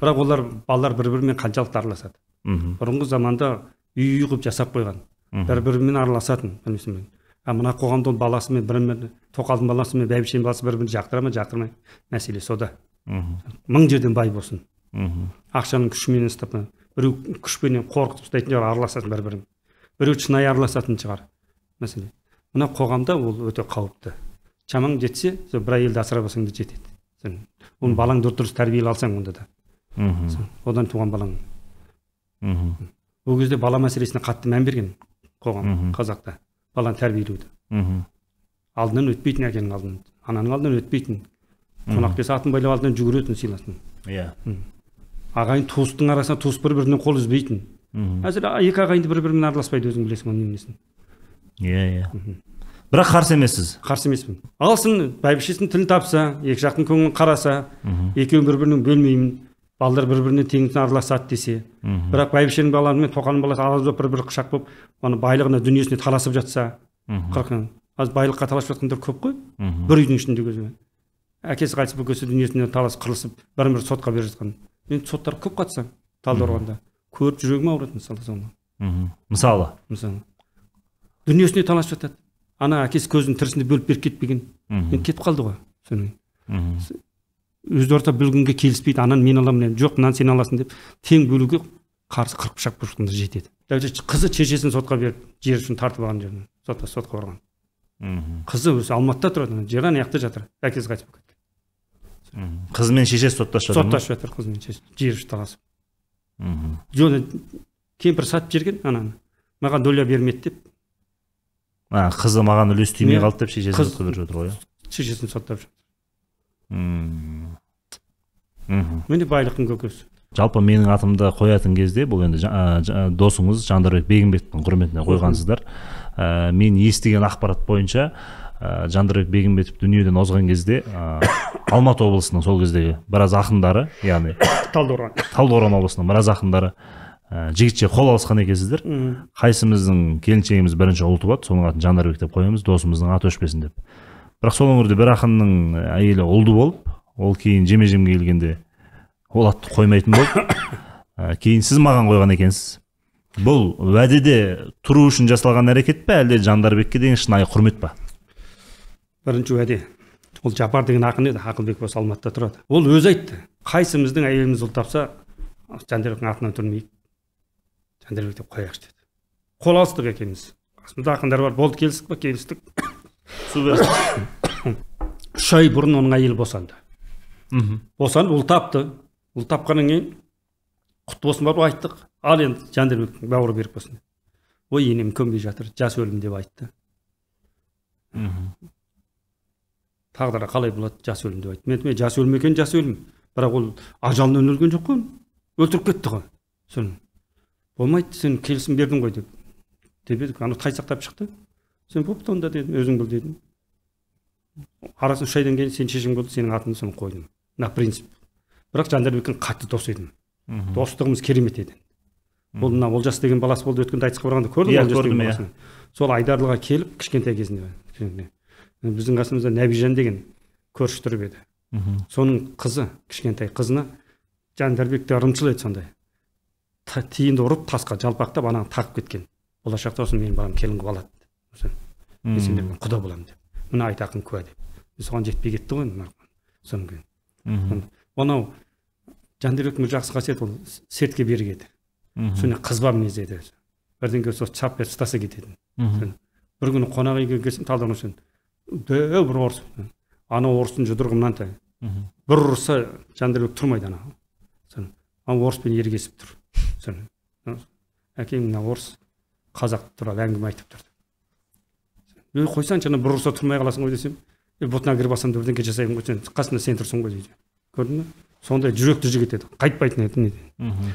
бірақ олар балалар бір бірімен қаншалықты араласады мхм. бұрынғы заманда үй үй қылып жасап қойған бір бірімен араласатын білмейсің а мына қоғамда ол баласымен бірін тоқалдың баласы мен бәйбішенің баласы бір бірін жақтыра ма жақтырмай мәселе сода мхм. мың жерден бай болсын мхм. ақшаның күшіменен ұстап біреу күшпенен қорқытып ұстайтын шығар араласатын бір бірін біреу шынайы араласатын шығар. Мәселе. Мына қоғамда ол өте қауіпті. Шамаң жетсе сол бір әйелді асырап алсаң да жетеді. Сен оны балаңды дұрыс тәрбиелей алсаң онда да. Мхм. Одан туған балаң. Мхм. ол кезде бала мәселесіне қатты мән берген қоғам қазақта. Баланы тәрбиелеуді. Мхм. алдынан өтпейтін әкенің алдынан. Ананың алдынан өтпейтін. Қонақ келсе атын байлап алдынан жүгіретін сыйласын. Иә. Ағайын туыстың арасында туыс бір бірінен қол үзбейтін. Қазір екі ағайынды бір бірімен араласпайды өзің білесің оның несін иә иә. Бірақ қарсы емессіз қарсы емеспін. Алсын бәйбішесінің тілін тапса екі жақтың көңілін қараса екеуін бір бірінен бөлмеймін балалар бір біріне теңдей араласады десе. Бірақ бәйбішенің балалары мен тоқалдың баласы араз болып бір бірі құшақ болып ана байлығына дүниесіне таласып жатса қырқын қазір байлыққа таласып жатқандар көп қой. Бір үйдің ішінде өзі. Әкесі қайтыс болып кетсе дүниесіне таласып қырылысып бірін бірі сотқа беріп жатқан. Мен соттар көп қатысамын талдықорғанда. Көріп жүрегім ауырады мысалы соны. Мхм. мысалы? Мысалы. Дүниесіне таласып жатады. Ана әкесі көзінің тірісінде бөліп беріп кетпеген. Енді кетіп қалды ғой содан Мхм. өз орта бөлгенге келіспейді. Ананы мен аламын жоқ мынаны сен аласың деп тең бөлуге қарсы қырық пышақ болып жатқанда жетеді даже қызы шешесін сотқа беріп жер үшін тартып алған жерінен сотқа сотқа барған Мхм. қызы өзі алматыда тұрады ана жер ана жақта жатыр. Әкесі қайтыс болып кеткен Мхм. қызы мен шешесі соттасып жатыр соттасып жатыр қызымен шешесі. Жер таласып кемпір сатып жіберген ананы. Маған доля бермеді деп. А қызы маған үлес тимей қалды деп шешесі қыз- сотқа беріп жатыр ғой иә? шешесін соттап жатыр. Міне байлықтың көкесі жалпы менің атымды қоятын кезде бұл енді досыңыз жандарбек бегімбеттің құрметіне қойғансыздар. Ә, мен естіген ақпарат бойынша ә, жандарбек бегімбетов дүниеден озған кезде ә, [coughs] алматы облысының сол кездегі біраз ақындары яғни [coughs] талдықорған талдықорған облысының біраз ақындары ә, жігітше қол алысқан екенсіздер. Қайсымыздың келіншегіміз бірінші ұл туады соның атын жандарбек деп қоямыз досымыздың аты өшпесін деп. Бірақ сол өңірде бір ақынның әйелі ұлды болып ол кейін жеме жемге келгенде ол атты қоймайтын болып ә, [coughs] кейін сіз маған қойған екенсіз. Бұл уәдеде тұру үшін жасалған әрекет пе әлде жандарбекке деген шынайы құрмет па бірінші уәде. Ол жапар деген ақын еді ақылбек болса алматыда тұрады. Ол өзі айтты қайсымыздың әйеліміз ұл тапса жандарбектің атынан тұрмайық жандарбек деп қояйықшы деді. Қол алыстық екеуміз. Қасымызда ақындар бар болды келістік па келістік. [coughs] Су [coughs] үш ай бұрын оның әйелі босанды. Мхм. Босанып ұл тапты. Ұл тапқаннан кейін құтты болсын барып айттық. Ал енді жандарбектің бауыры берік болсын. Ой енем көнбей жатыр жас өлім деп айтты. Мхм. Тағдыры қалай болады жас өлім деп айтты. Мен айтамын, «Е, жас өлім екен жас өлім бірақ ол ажалынан өлген жоқ қой өлтіріп кетті ғой. Соны болмайды сен келісім бердің ғой деп деп едік. Анау тайсақтап шықты. Сен бопты онда дедім. Өзің біл дедім. Арасын үш айдан кейін сен шешең болды сенің атыңды соны қойдым на принцип. Бірақ жандарбекпен қатты дос едім достығымыз керемет еді. Ол мына олжас деген баласы болды өткенде айтысқа барғанда көрдің Иә, ғой деген көрдім, иә. сол айдарлыға келіп кішкентай кезінде. Біздің қасымызда нәбижан деген көрші тұрып еді. Соның қызы кішкентай қызына жандарбек те ырымшыл еді сондай. Та- тиынды ұрып тасқа жалпақтап ананы тағып кеткен. Болашақта осы менің балам келін қылып алады. Мен сендермен құда боламын деп. Мына айт ақын куә деп. Соған жетпей кетті ғой енді содан кейін анау жандарбектің бір жақсы қасиеті ол сертке берік еді. Соны қызба мінез еді бірдеңе көрсе сол чап беріп ұстаса кететін. Бір күні қонақ үйге келсем талдырмашан дәу бір орыс. Анау орыстың жұдырығы мынандай. Бір ұрса жандарбек тұрмайды анау анау орыспен ергесіп тұр. Әкең мына орыс қазақ туралы әңгіме айтып тұрды ей қойсаңшы ана бір ұрса тұрмай қаласың ғой десем е бұтына кіріп алсам да бірдеңке жасаймын ғой сен қасында сен тұрсың ғой дейді. Көрдің бе? Сондай жүректі жігіт еді. Қайтпайтын еді неден мхм.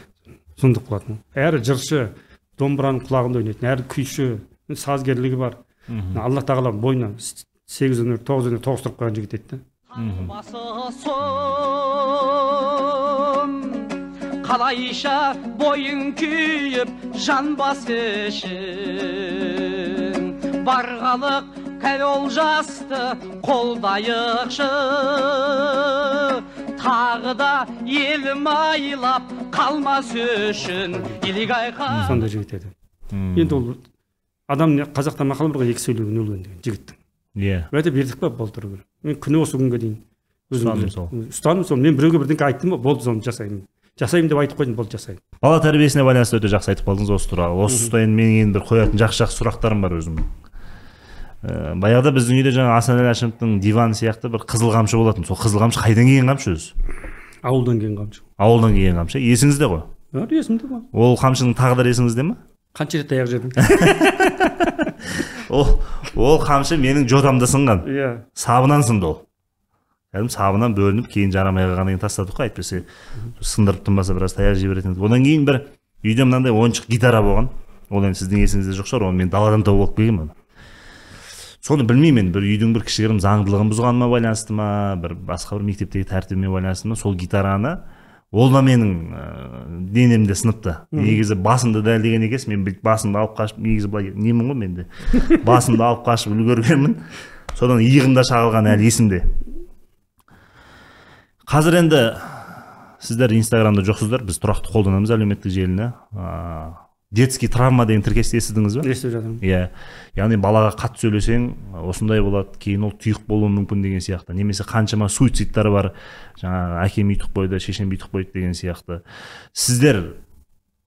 сұмдық болатын. Әрі жыршы домбыраның құлағында ойнайтын әрі күйші сазгерлігі бар. Алла тағала бойына сегіз өнер тоғыз өнер тоғыстырып қойған жігіт еді да. Қалайша бойың күйіп жанбас ішін барғалық кәл олжасты қолдайықшы тағы да елім айлап қалмас үшін сондай жігіт еді. Енді ол адам қазақта мақал бар ғой екі сөйлеген өлген деген жігіттің. Иә уәде бердік па болды тұру керек мен күні осы күнге дейін өзім Ұстаным сол. ұстаным сол. Мен біреуге бірдеңке айттым ба болды соны жасаймын. Жасаймын деп айтып қойдым болды жасаймын. Бала тәрбиесіне байланысты өте жақсы айтып қалдыңыз осы туралы. Осы тұста енді менің енді бір қоятын жақсы жақсы сұрақтарым бар өзімнің. Ә, баяғыда біздің үйде жаңағы асанәлі әшімовтың диваны сияқты бір қызыл қамшы болатын. Сол қызыл қамшы қайдан келген қамшы өзі? Ауылдан келген қамшы. Ауылдан келген қамшы. Есіңізде ғой? Есімде ол қамшының тағдыры есіңізде ма? Қанша рет таяқ жедім? [laughs] ол ол қамшы менің жотамда сынған иә сабынан сынды ол кәдімгі сабынан бөлініп кейін жарамай қалғаннан кейін тастадық қой әйтпесе сындырып тынбаса біраз таяқ жей беретін одан кейін бір үйде мынандай ойыншық гитара болған ол енді сіздің есіңізде жоқ шығар оны мен даладан тауып алып келгенмін оны соны білмеймін енді бір үйдің бір кішігірім заңдылығын бұзғаныма байланысты ма бір басқа бір мектептегі тәртібіме байланысты ма сол гитараны ол да менің ә, денемде сыныпты. Негізі басымды дәлдеген екенсіз мен бүйтіп басымды алып қашып негізі былай немін ғой мен де [laughs] басымды алып қашып үлгергенмін. Содан иығымда шағылған әлі есімде. Қазір енді сіздер инстаграмда жоқсыздар. Біз тұрақты қолданамыз әлеуметтік желіні. Ыыы детский травма деген тіркесті естідіңіз ба? Естіп жатырмын. Иә. Яғни балаға қатты сөйлесең осындай болады кейін ол тұйық болуы мүмкін деген сияқты. Немесе қаншама суицидтар бар. Жаңағы әкем үйтіп қойды шешем бүйтіп қойды деген сияқты. Сіздер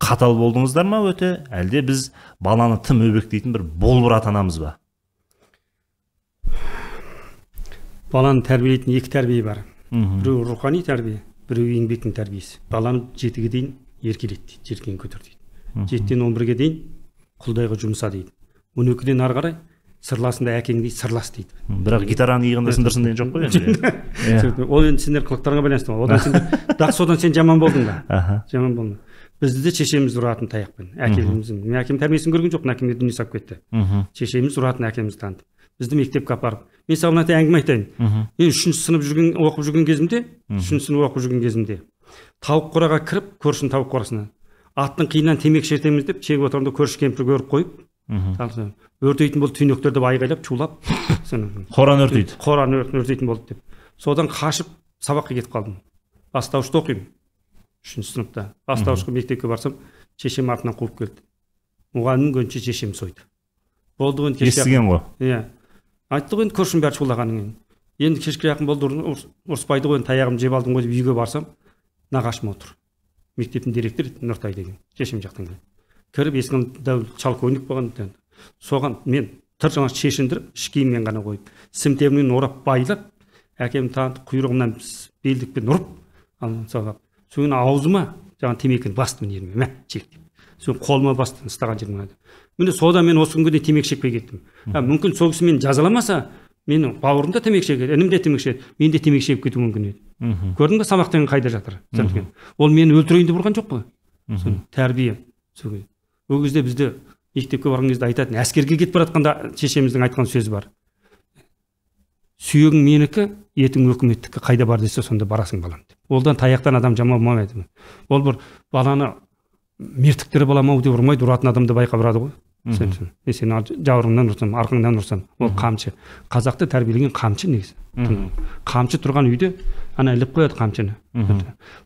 қатал болдыңыздар ма өте? Әлде біз баланы тым өбектейтін бір болбыр ата анамыз ба? Баланы тәрбиелейтін екі тәрбие бар. Біреуі рухани тәрбие біреуі еңбектің тәрбиесі. Баланы жетіге дейін еркелет дейді желкең көтер дейді. Жетіден он бірге дейін құлдайға жұмса дейді. Он екіден ары қарай сырласында әкеңдей сырлас дейді. Бірақ гитараны иығында сындырсын деген жоқ қой енді. Иә. [laughs] ол енді сендер қылықтарыңа байланысты ғой. одан [laughs] дақ содан сен жаман болдың ба? Жаман болдың. Бізді де шешеміз ұратын таяқпен әкеміздің. Мен әкем тәрбиесін көрген жоқпын әкем дүние салып кетті. Шешеміз ұратын әкемізді танытып бізді мектепке апарып. Мен саған мынадай әңгіме айтайын. Мен үшінші сынып жүрген оқып жүрген кезімде үшінші сынып оқып жүрген кезімде тауық қораға кіріп көршінің тауық қорасына аттың қиынан темекі шертеміз деп шегіп отырғанда көрші кемпір көріп қойып өртейтін болды түйнектер деп айғайлап шулап [laughs] қораны өртейді. Қораны өр- өртейтін болды деп. Содан қашып сабаққа кетіп қалдым. Бастауышта оқимын. Үшінші сыныпта. Бастауышқа мектепке барсам шешем артынан қуып келді. Мұғалімнің көзінше шешем сойды болды ғой енді естіген ғой. Иә. Айтты ғой енді көршінің бәрі шулағаннан кейін енді кешке жақын болды ұрыспайды ғой енді таяғымды жеп алдым ғой деп үйге барсам нағашым отыр. Мектептің директоры нұртай деген шешем жақтан келген кіріп есігін шалкойник болған соған мен тыржана шешіндіріп іш киіммен ғана қойып сімтеммен орап байлап әкем танытып құйрығымнан белдікпен ұрып ал соған содан аузыма жаңағы темекіні бастым ерніме мә шек деп. Қолыма бастым ұстаған жеріме. Міне содан мен осы күнге дейін темекі шекпей кеттім. А, мүмкін сол кісі мені жазаламаса менің бауырым да темекі шегеді інім де темекі шегеді мен де темекі шегіп кетуім мүмкін еді. Мхм. Көрдің ба сабақ деген қайда жатыр? Ол мені өлтірейін деп ұрған жоқ қой. Соны тәрбие сол кезде. ол кезде бізде мектепке барған кезде айтатын әскерге кетіп бара жатқанда шешеміздің айтқан сөзі бар. Сүйегің менікі етің өкіметтікі қайда бар десе сонда барасың балам деп. Олдан таяқтан адам жаман болмайды ол бір баланы мертіктер балам ау деп ұрмайды ұратын адамды байқап ұрады ғой. Сен сен мен сені ал- жауырыннан ұрсам арқаңнан ұрсам ол қамшы. Қазақты тәрбиелеген қамшы негізі. Қамшы тұрған үйде ана іліп қояды қамшыны.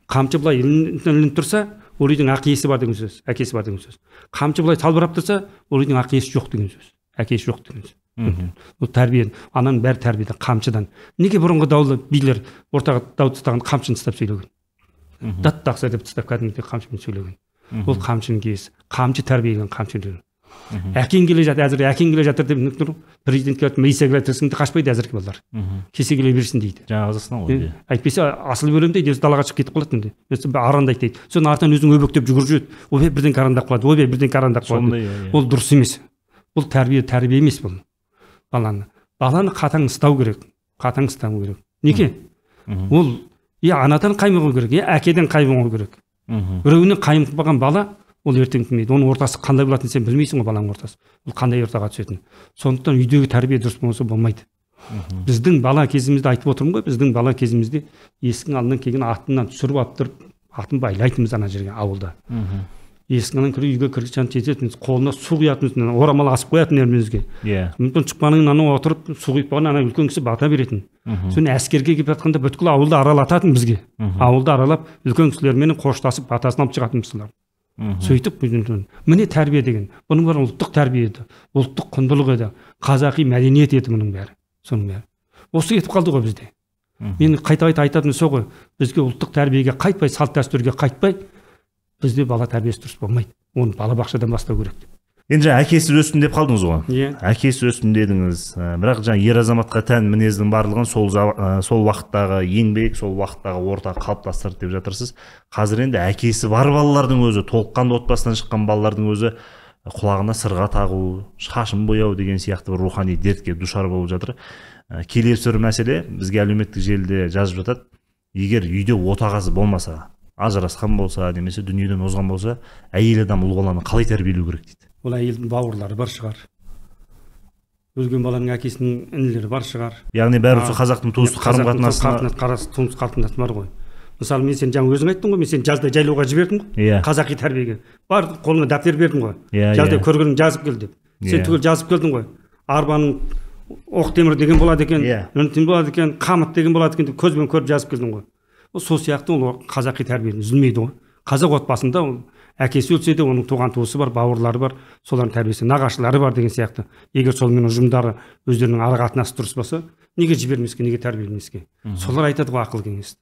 Қамшы былай ілініп тұрса ол үйдің ақ иесі бар деген сөз. Әкесі бар деген сөз. Қамшы былай салбырап тұрса ол үйдің ақ иесі жоқ деген сөз. Әкесі жоқ деген сөз. Бұл тәрбие. Ананың бәрі тәрбиеде қамшыдан. Неге бұрынғы даулы билер ортаға дау тастаған қамшыны тастап сөйлеген дат тақса деп тастап кәдімгідей қамшымен сөйлеген ол қамшының киесі қамшы тәрбиелеген қамшы әкең келе жатыр әзір әкең келе жатыр деп тұр президент келеді милиция келе жатыр қашпайды әзіргі балалар кесе келе берсін дейді. Жаңа қазақстан ғой Е, әйтпесе асыл өлем дейді өзі далаға шығып кетіп қалады енді. Арандайды дейді. Соның артынан өзің өбектеп жүгіріп жүреді. Ойбай бірдеңке арандап қалады ойбай бірдеңке арандап қалады сондай иә, иә. ол дұрыс емес. Бұл тәрбие тәрбие емес бұл. Баланы баланы қатаң ұстау керек. Қатаң ұстау керек. Неге? Ол иә анадан қаймығу керек иә әкеден қаймығу керек. Мхм. Біреуінен қаймықпаған бала ол ертең білмейді оның ортасы қандай болатынын сен білмейсің ғой баланың ортасы. Ол қандай ортаға түсетінін. Сондықтан үйдегі тәрбие дұрыс болмаса болмайды. Біздің бала кезімізде айтып отырмын ғой біздің бала кезімізде есіктің алдынан келген атынан түсіріп алып тұрып атын байлайтынбыз ана жерге ауылда. Есіктің алдынан кіріп үйге кіргіш жан жететінбіз қолына су құятынбыз орамал асып қоятын ернімізге иә. Мүмкін шықпаннан кейін анау отырып су құйып қойған ана үлкен кісі бата беретін. Соны әскерге келіп жатқанда бүткіл ауылды аралататын бізге. Ауылды аралап үлкен кісілермен қоштасып батасын алып шығатынбыз солар сөйтіп міне тәрбие деген бұның бәрі ұлттық тәрбие еді ұлттық құндылық еді қазақи мәдениет еді мұның бәрі соның бәрі. Осы кетіп қалды ғой бізде. Мен қайта қайта айтатыным сол ғой бізге ұлттық тәрбиеге қайтпай салт дәстүрге қайтпай бізде бала тәрбиесі дұрыс болмайды. Оны балабақшадан бастау керек енді жаңа әкесіз өстім деп қалдыңыз ғой. Иә. Әкесіз өстім дедіңіз. Ә, бірақ жаңа ер азаматқа тән мінездің барлығын сол ә, сол уақыттағы еңбек сол уақыттағы орта қалыптастырды деп жатырсыз. Қазір енді әкесі бар балалардың өзі толыққанды отбасынан шыққан балалардың өзі құлағына сырға тағу шашын бояу деген сияқты бір рухани дертке душар болып жатыр. Ә, келесі бір мәселе бізге әлеуметтік желіде жазып жатады. Егер үйде отағасы болмаса ажырасқан болса немесе дүниеден озған болса әйел адам ұл баланы қалай тәрбиелеу керек дейді? Ол әйелдің бауырлары бар шығар. Өлген баланың әкесінің інілері бар шығар. Яғни бәрі А, сол қазақтың туыстық қарым қатынасына туыс қатынасы бар ғой. Мысалы мен сен жаңа өзің айттың ғой мен сені жазда жайлауға жібердім ғой. Иә. қазақи тәрбиеге. Бар қолыңа дәптер бердім ғой. Иә, жазда иә. көргенін жазып кел деп. Сен Иә. түгел жазып келдің ғой. Арбаның оқ темір деген болады екен Иә. болады екен қамыт деген болады екен деп көзбен көріп жазып келдің ғой. Ол сол сияқты ол қазақи тәрбие үзілмейді ғой. Қазақ отбасында ол әкесі өлсе де оның туған туысы бар бауырлары бар солардың тәрбиесі нағашылары бар деген сияқты. Егер сонымен ұжымдары өздерінің ара қатынасы дұрыс болса неге жібермеске неге тәрбиелемеске солар айтады ғой ақыл кеңесті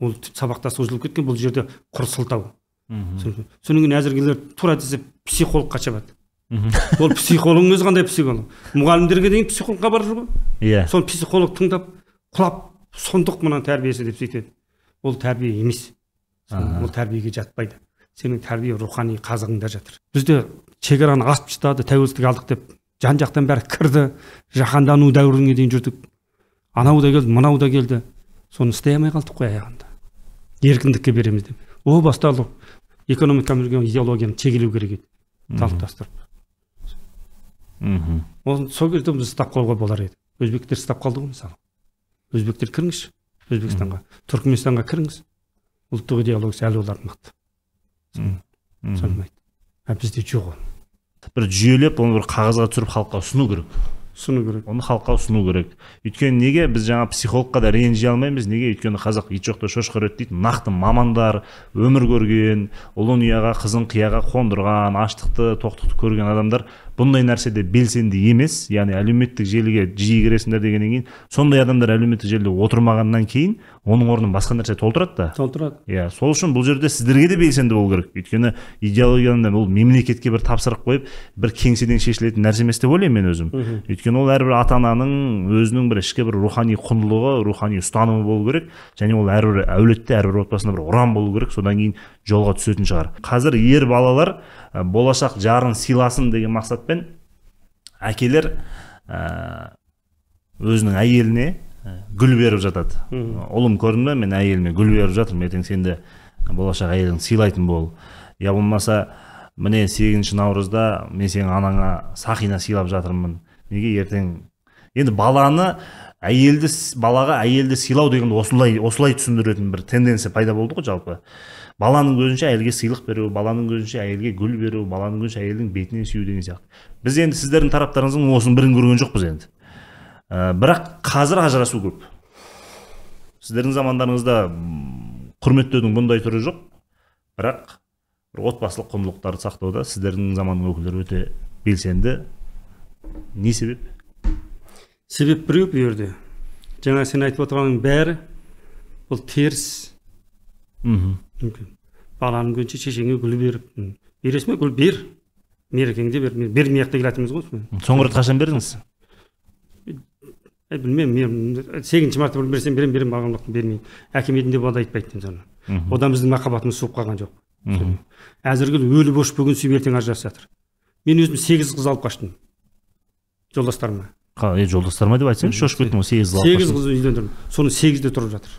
ол сабақтасы үзіліп кеткен бұл жерде құр сылтау. Содан кейін әзіргілер тура десе психологқа шабады [laughs] ол психологың өзі қандай психолог? Мұғалімдерге дейін психологқа барып жүр ғой. Иә. Сол психолог тыңдап құлап сондық мына тәрбиесі деп сөйтеді. Ол тәрбие емес. Ол тәрбиеге жатпайды. Сенің тәрбие рухани қазығыңда жатыр. Бізде шекараны асып тастады тәуелсіздік алдық деп жан жақтан бәрі кірді. Жаһандану дәуіріне дейін жүрдік. Анау да келді мынау да келді. Соны істей алмай қалдық қой аяғында. Еркіндікке береміз деп. О басталды экономикамен жүрген идеологияны шегелеу керек еді. Қалыптастырып мхм. Оны сол кезде біз ұстап қалуға болар еді. Өзбектер ұстап қалды ғой мысалы. Өзбектер кіріңізші. Өзбекстанға түркіменстанға кіріңіз. Ұлттық идеологиясы әлі олар мықты айтты а бізде жоқ ол. Бір жүйелеп оны бір қағазға түсіріп халыққа ұсыну керек. Ұсыну керек. Оны халыққа ұсыну керек. Өйткені неге біз жаңа психологқа да ренжи алмаймыз? Неге? Өйткені қазақ ит жоқта шошқа үреді дейді. Нақты мамандар өмір көрген ұлын ұяға қызын қияға қондырған аштықты тоқтықты көрген адамдар бұндай нәрседе белсенді емес яғни әлеуметтік желіге жиі кіресіңдер дегеннен кейін сондай адамдар әлеуметтік желіде отырмағаннан кейін оның орнын басқа нәрсе толтырады да толтырады иә сол үшін бұл жерде сіздерге де белсенді болу керек өйткені идеологияны бұл мемлекетке бір тапсырып қойып бір кеңседен шешілетін нәрсе емес деп ойлаймын мен өзім өйткені ол әрбір ата ананың өзінің бір ішкі бір рухани құндылығы рухани ұстанымы болу керек және ол әрбір әулетте әрбір отбасында бір ұран болу керек содан кейін жолға түсетін шығар қазір ер балалар болашақ жарын сыйласын деген мақсатпен әкелер ә, өзінің әйеліне ә, гүл беріп жатады. Ұлым көрдің бе мен әйеліме гүл беріп жатырмын ертең сен де болашақ әйеліңді сыйлайтын бол. Я болмаса міне сегізінші наурызда мен сенің анаңа сақина сыйлап жатырмын. Неге ертең? Енді баланы әйелді балаға әйелді сыйлау дегенді осылай осылай түсіндіретін бір тенденция пайда болды ғой жалпы. Баланың көзінше әйелге сыйлық беру баланың көзінше әйелге гүл беру баланың көзінше әйелдің бетінен сүю деген сияқты. Біз енді сіздердің тараптарыңыздың осының бірін көрген жоқпыз енді. Ә, бірақ қазір ажырасу көп. Сіздердің замандарыңызда құрметтеудің бұндай түрі жоқ. Бірақ бір отбасылық құндылықтарды сақтауда сіздердің заманның өкілдері өте белсенді. Не себеп? Себеп біреу бұл жерде. Жаңа сен айтып отырғанның бәрі бұл теріс. Мхм. Мүмкін. Баланың көзінше шешеңе гүл беріп бересің бе? Гүл бер. Мерекеңде бер. Бермей ақ келатырмыз ғой соңғы рет қашан бердіңіз? Білмеймін мен сегізінші марта гүл берсем беремін беремін маған бермеймін әкем едім деп онда айтпайды соны. Одан біздің махаббатымыз суып қалған жоқ. Мгм. әзірге өлі бош бүгін сүйіп ертең ажырасып жатыр. Мен өзім сегіз қыз алып қаштым. Жолдастарыма. Қа- е, жолдастарыма деп айтсаңшы шошып кеттім ғой сегіз қыз сегіз қыз үйлендірдім соның сегізі де тұрып жатыр.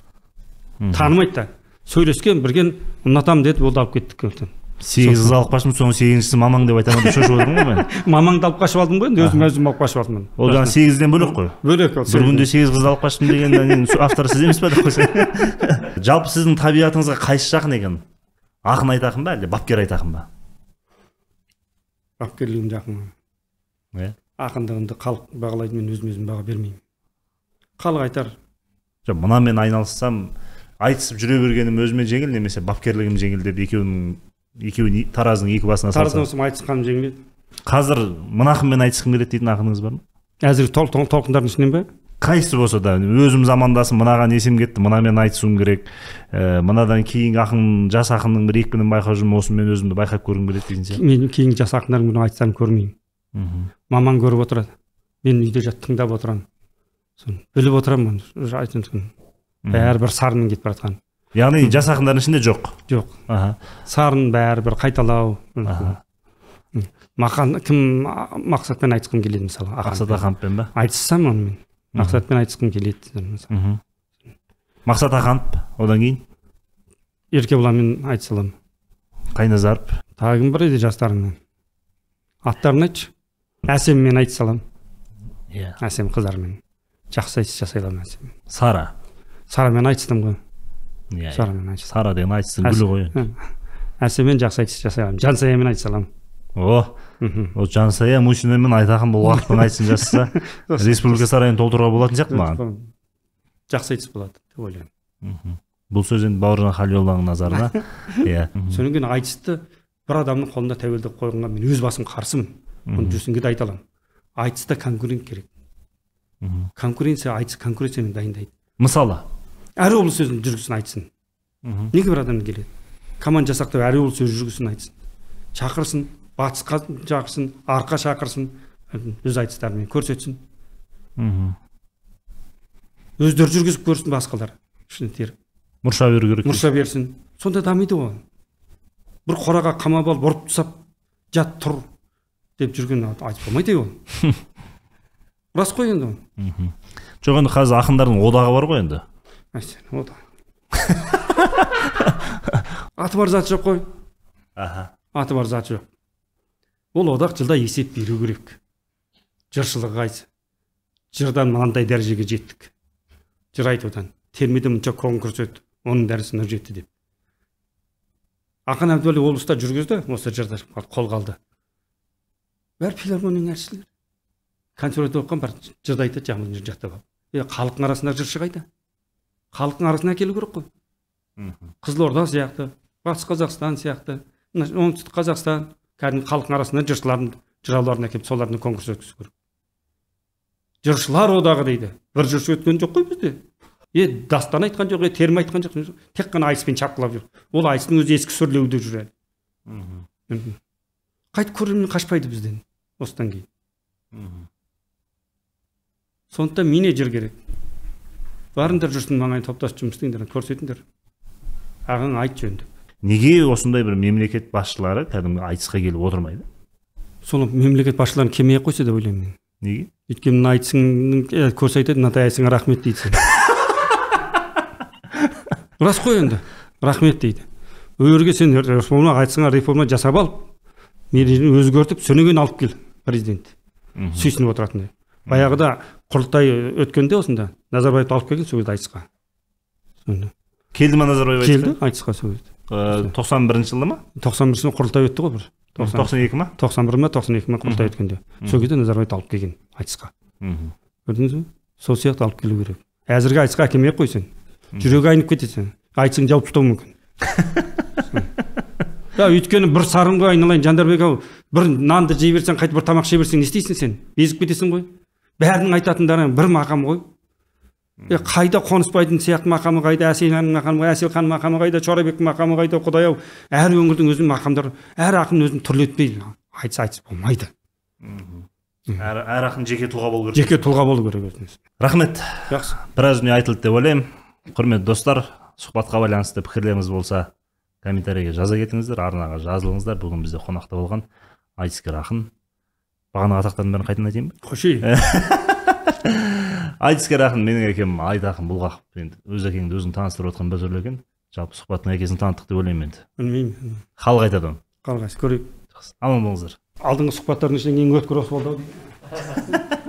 Танымайды да. Сөйлескен бірген ұнатамын деді болды алып кеттік ертең сегіз қыз алып қаштым соның сегізіншісі мамаң деп айтамын деп шошып отырмын ғой [laughs] мен. Мамаңды алып қашып алдым ғой енді? Өзім өзім алып қашып алдым ол жаңағы сегізден бөлек қой. Бөлек ол бір күнде сегіз қыз алып қаштым деген [laughs] авторы сіз емес па деп қойсаң. [laughs] Жалпы сіздің табиғатыңызға қайсысы жақын екен? Ақын айтақын ба әлде бапкер айтақын ба? Бапкерлігім жақын. Иә. Ақындығымды халық бағалайды мен өзім өзім баға бермеймін. Халық айтар. Жоқ мынамен айналыссам айтысып жүре бергенім өзіме жеңіл немесе бапкерлігім жеңіл деп екеуінің екеуін таразының екі басына тараздан болсам айтысқаным жеңіл еді қазір мына ақынмен айтысқым келеді дейтін ақыныңыз бар ма? әзір тол, тол, толқындардың ішінен ба қайсысы болса да өзім замандасым мынаған есім кетті мынамен айтысуым керек. Ә, мынадан кейінгі ақын жас ақынның бір екпінін байқап жүрмін осымен өзімді байқап көргім келеді деген сияқты. Мен кейінгі жас ақындардың бірін айтсам көрмеймін. Мхм. мамам көріп отырады. Мен үйде жат тыңдап отырамын соны біліп отырамын уже айтып отырмын. бәрі бір сарынмен кетіп бара жатқан яғни жас ақындардың ішінде жоқ? Жоқ. Аха. Сарын бәрі бір қайталау мақан кім мақсатпен айтысқым келеді мысалы мақсат ақанмен. ақановпен ба айтыссам онымен мақсатпен айтысқым келеді мақсат ақанов одан кейін? Еркебұланмен айтыса аламын. Қайназаров тағы кім бар еді жастарыңнан аттарын айтшы. Әсеммен айтыса аламын иә. Әсем қыздармен. Жақсы айтыс жасай аламын әсем. Сара. Сарамен айтыстым ғой. Иә сарамен айтыстым. Сара деген айтыстың гүлі ғой. Әсеммен жақсы айтыс жасай аламын жансаямен айтыса аламын о ол жансая мусинамен айтақын бұл уақыттың айтысын жазса [laughs] республика сарайын толтыруға болатын сияқты маған. Жақсы айтыс болады. Деп ойлаймын. Бұл сөз енді бауыржан халиолланың назарына. [laughs] Иә. Содан кейін айтысты бір адамның қолына тәуелді қойғанға мен өз басым қарсымын. Оны жүрсінге де айта аламын айтыста конкурент керек конкуренция айтыс конкуренциямен дайындайды мысалы。әр облыс өзінің жүргізсін айтсын неге бір адам келеді команда жасақтап әр облыс өзі жүргізсін айтсын шақырсын батысқа шақырсын арқа шақырсын өз айтыстарымен көрсетсін。мхм. өздері жүргізіп көрсін басқалар теріп мұрша беру керек мұрша берсін。сонда дамиды ғой бір қораға қамап алып ұрып тастап жат тұр. Деп жүрген айтып болмайды ол. [laughs] Рас қой енді ол. Жоқ енді қазір ақындардың одағы бар ғой енді. [laughs] Аты бар зат жоқ қой. Аха. Аты бар зат жоқ. Ол одақ жылда есеп беру керек. Жыршылығы қайсы? Жырдан мынандай дәрежеге жеттік. Жыр айтудан термеде мұнша конкурс өтті оның дәрісі мынау жетті деп. Ақын әбдуәли облыста жүргізді осы жырды қолға алды бәрі филармонияның әртістері консерватория оқыған бірақ жырды айтады жаман жыр жаттап алып е халықтың арасында жыршы қайда халықтың арасына әкелу керек қой. Қызылорда сияқты батыс қазақстан сияқты мына оңтүстік қазақстан кәдімгі халықтың арасында жыршылардың жырауларын әкеліп солардың конкурс өткізу керек. Жыршылар одағы дейді. Бір жыршы өткен жоқ қой бізде. Е дастан айтқан жоқ е терме айтқан жоқ. Тек қана айтыспен шапқылап жүр. Ол айтыстың өзі ескі сүрлеуде жүр әлі. Мхм. қайтып көрермен қашпайды бізден. Осыдан кейін сондықтан менеджер керек барыңдар жүрсін маңайын топтасып жұмыс істеңдер көрсетіңдер ағаң айт жөнді неге осындай бір мемлекет басшылары кәдімгі айтысқа келіп отырмайды соны мемлекет басшыларын келмей ақ қойса деп ойлаймын мен неге өйткені мына айтысыңның е, көрсе айтады мынадай айтысыңа рахмет дейді рас қой енді рахмет дейді ол жерге сен реформа айтысыңа реформа жасап алып өзгертіп содан кейін алып кел президент сүйсініп отыратындай. Баяғыда құрылтай өткенде осында назарбаевты алып келген сол кезде айтысқа. Келді ма назарбаев келді айтысқа сол кезде. Айтысқа тоқсан бірінші жылы ма? тоқсан бірінші құрылтай өтті ғой бір. тоқсан екі ма? тоқсан бір ма тоқсан екі ма құрылтай өткенде. Сол кезде назарбаевты алып келген айтысқа. Көрдіңіз бе? Сол сияқты алып келу керек. Әзірге айтысқа әкелмей ақ қой сен. Жүрегі айнып кетесің айтысың жауып тастауы мүмкін. [laughs] өйткені бір сарын ғой айналайын жандарбек ау бір нанды жей берсең қайтып бір тамақ іше берсең не істейсің сен безіп кетесің ғой бәрінің айтатындары бір мақам ғой е қайда қонысбайдың сияқты мақамы қайда әсенәнің мақамы әселхан мақамы қайда чорабектің мақамы қайда құдай ау әр өңірдің өзінің мақамдары әр ақын өзін түрлетпей айтыс айтыс болмайды әр, әр ақын жеке тұлға болу керек жеке тұлға болу керек рахмет жақсы біраз дүние айтылды деп ойлаймын құрметті достар сұхбатқа байланысты пікірлеріңіз болса комментарийге жаза кетіңіздер арнаға жазылыңыздар. Бүгін бізде қонақта болған айтыскер ақын. Бағанағы атақтардың бәрін қайтадан айтайын ба? Қойшы [laughs] айтыскер ақын менің әкем айтақын бұлғақов енді. Өз әкеңді өзің таныстырып отқан бір түрлі екен. Жалпы сұхбаттың әкесін таныттық деп ойлаймын енді. Білмеймін. Халық айтады оны қалғайсыз көрейік. Аман болыңыздар. Алдыңғы сұхбаттардың ішінен ең өткір осы болды. ау [laughs]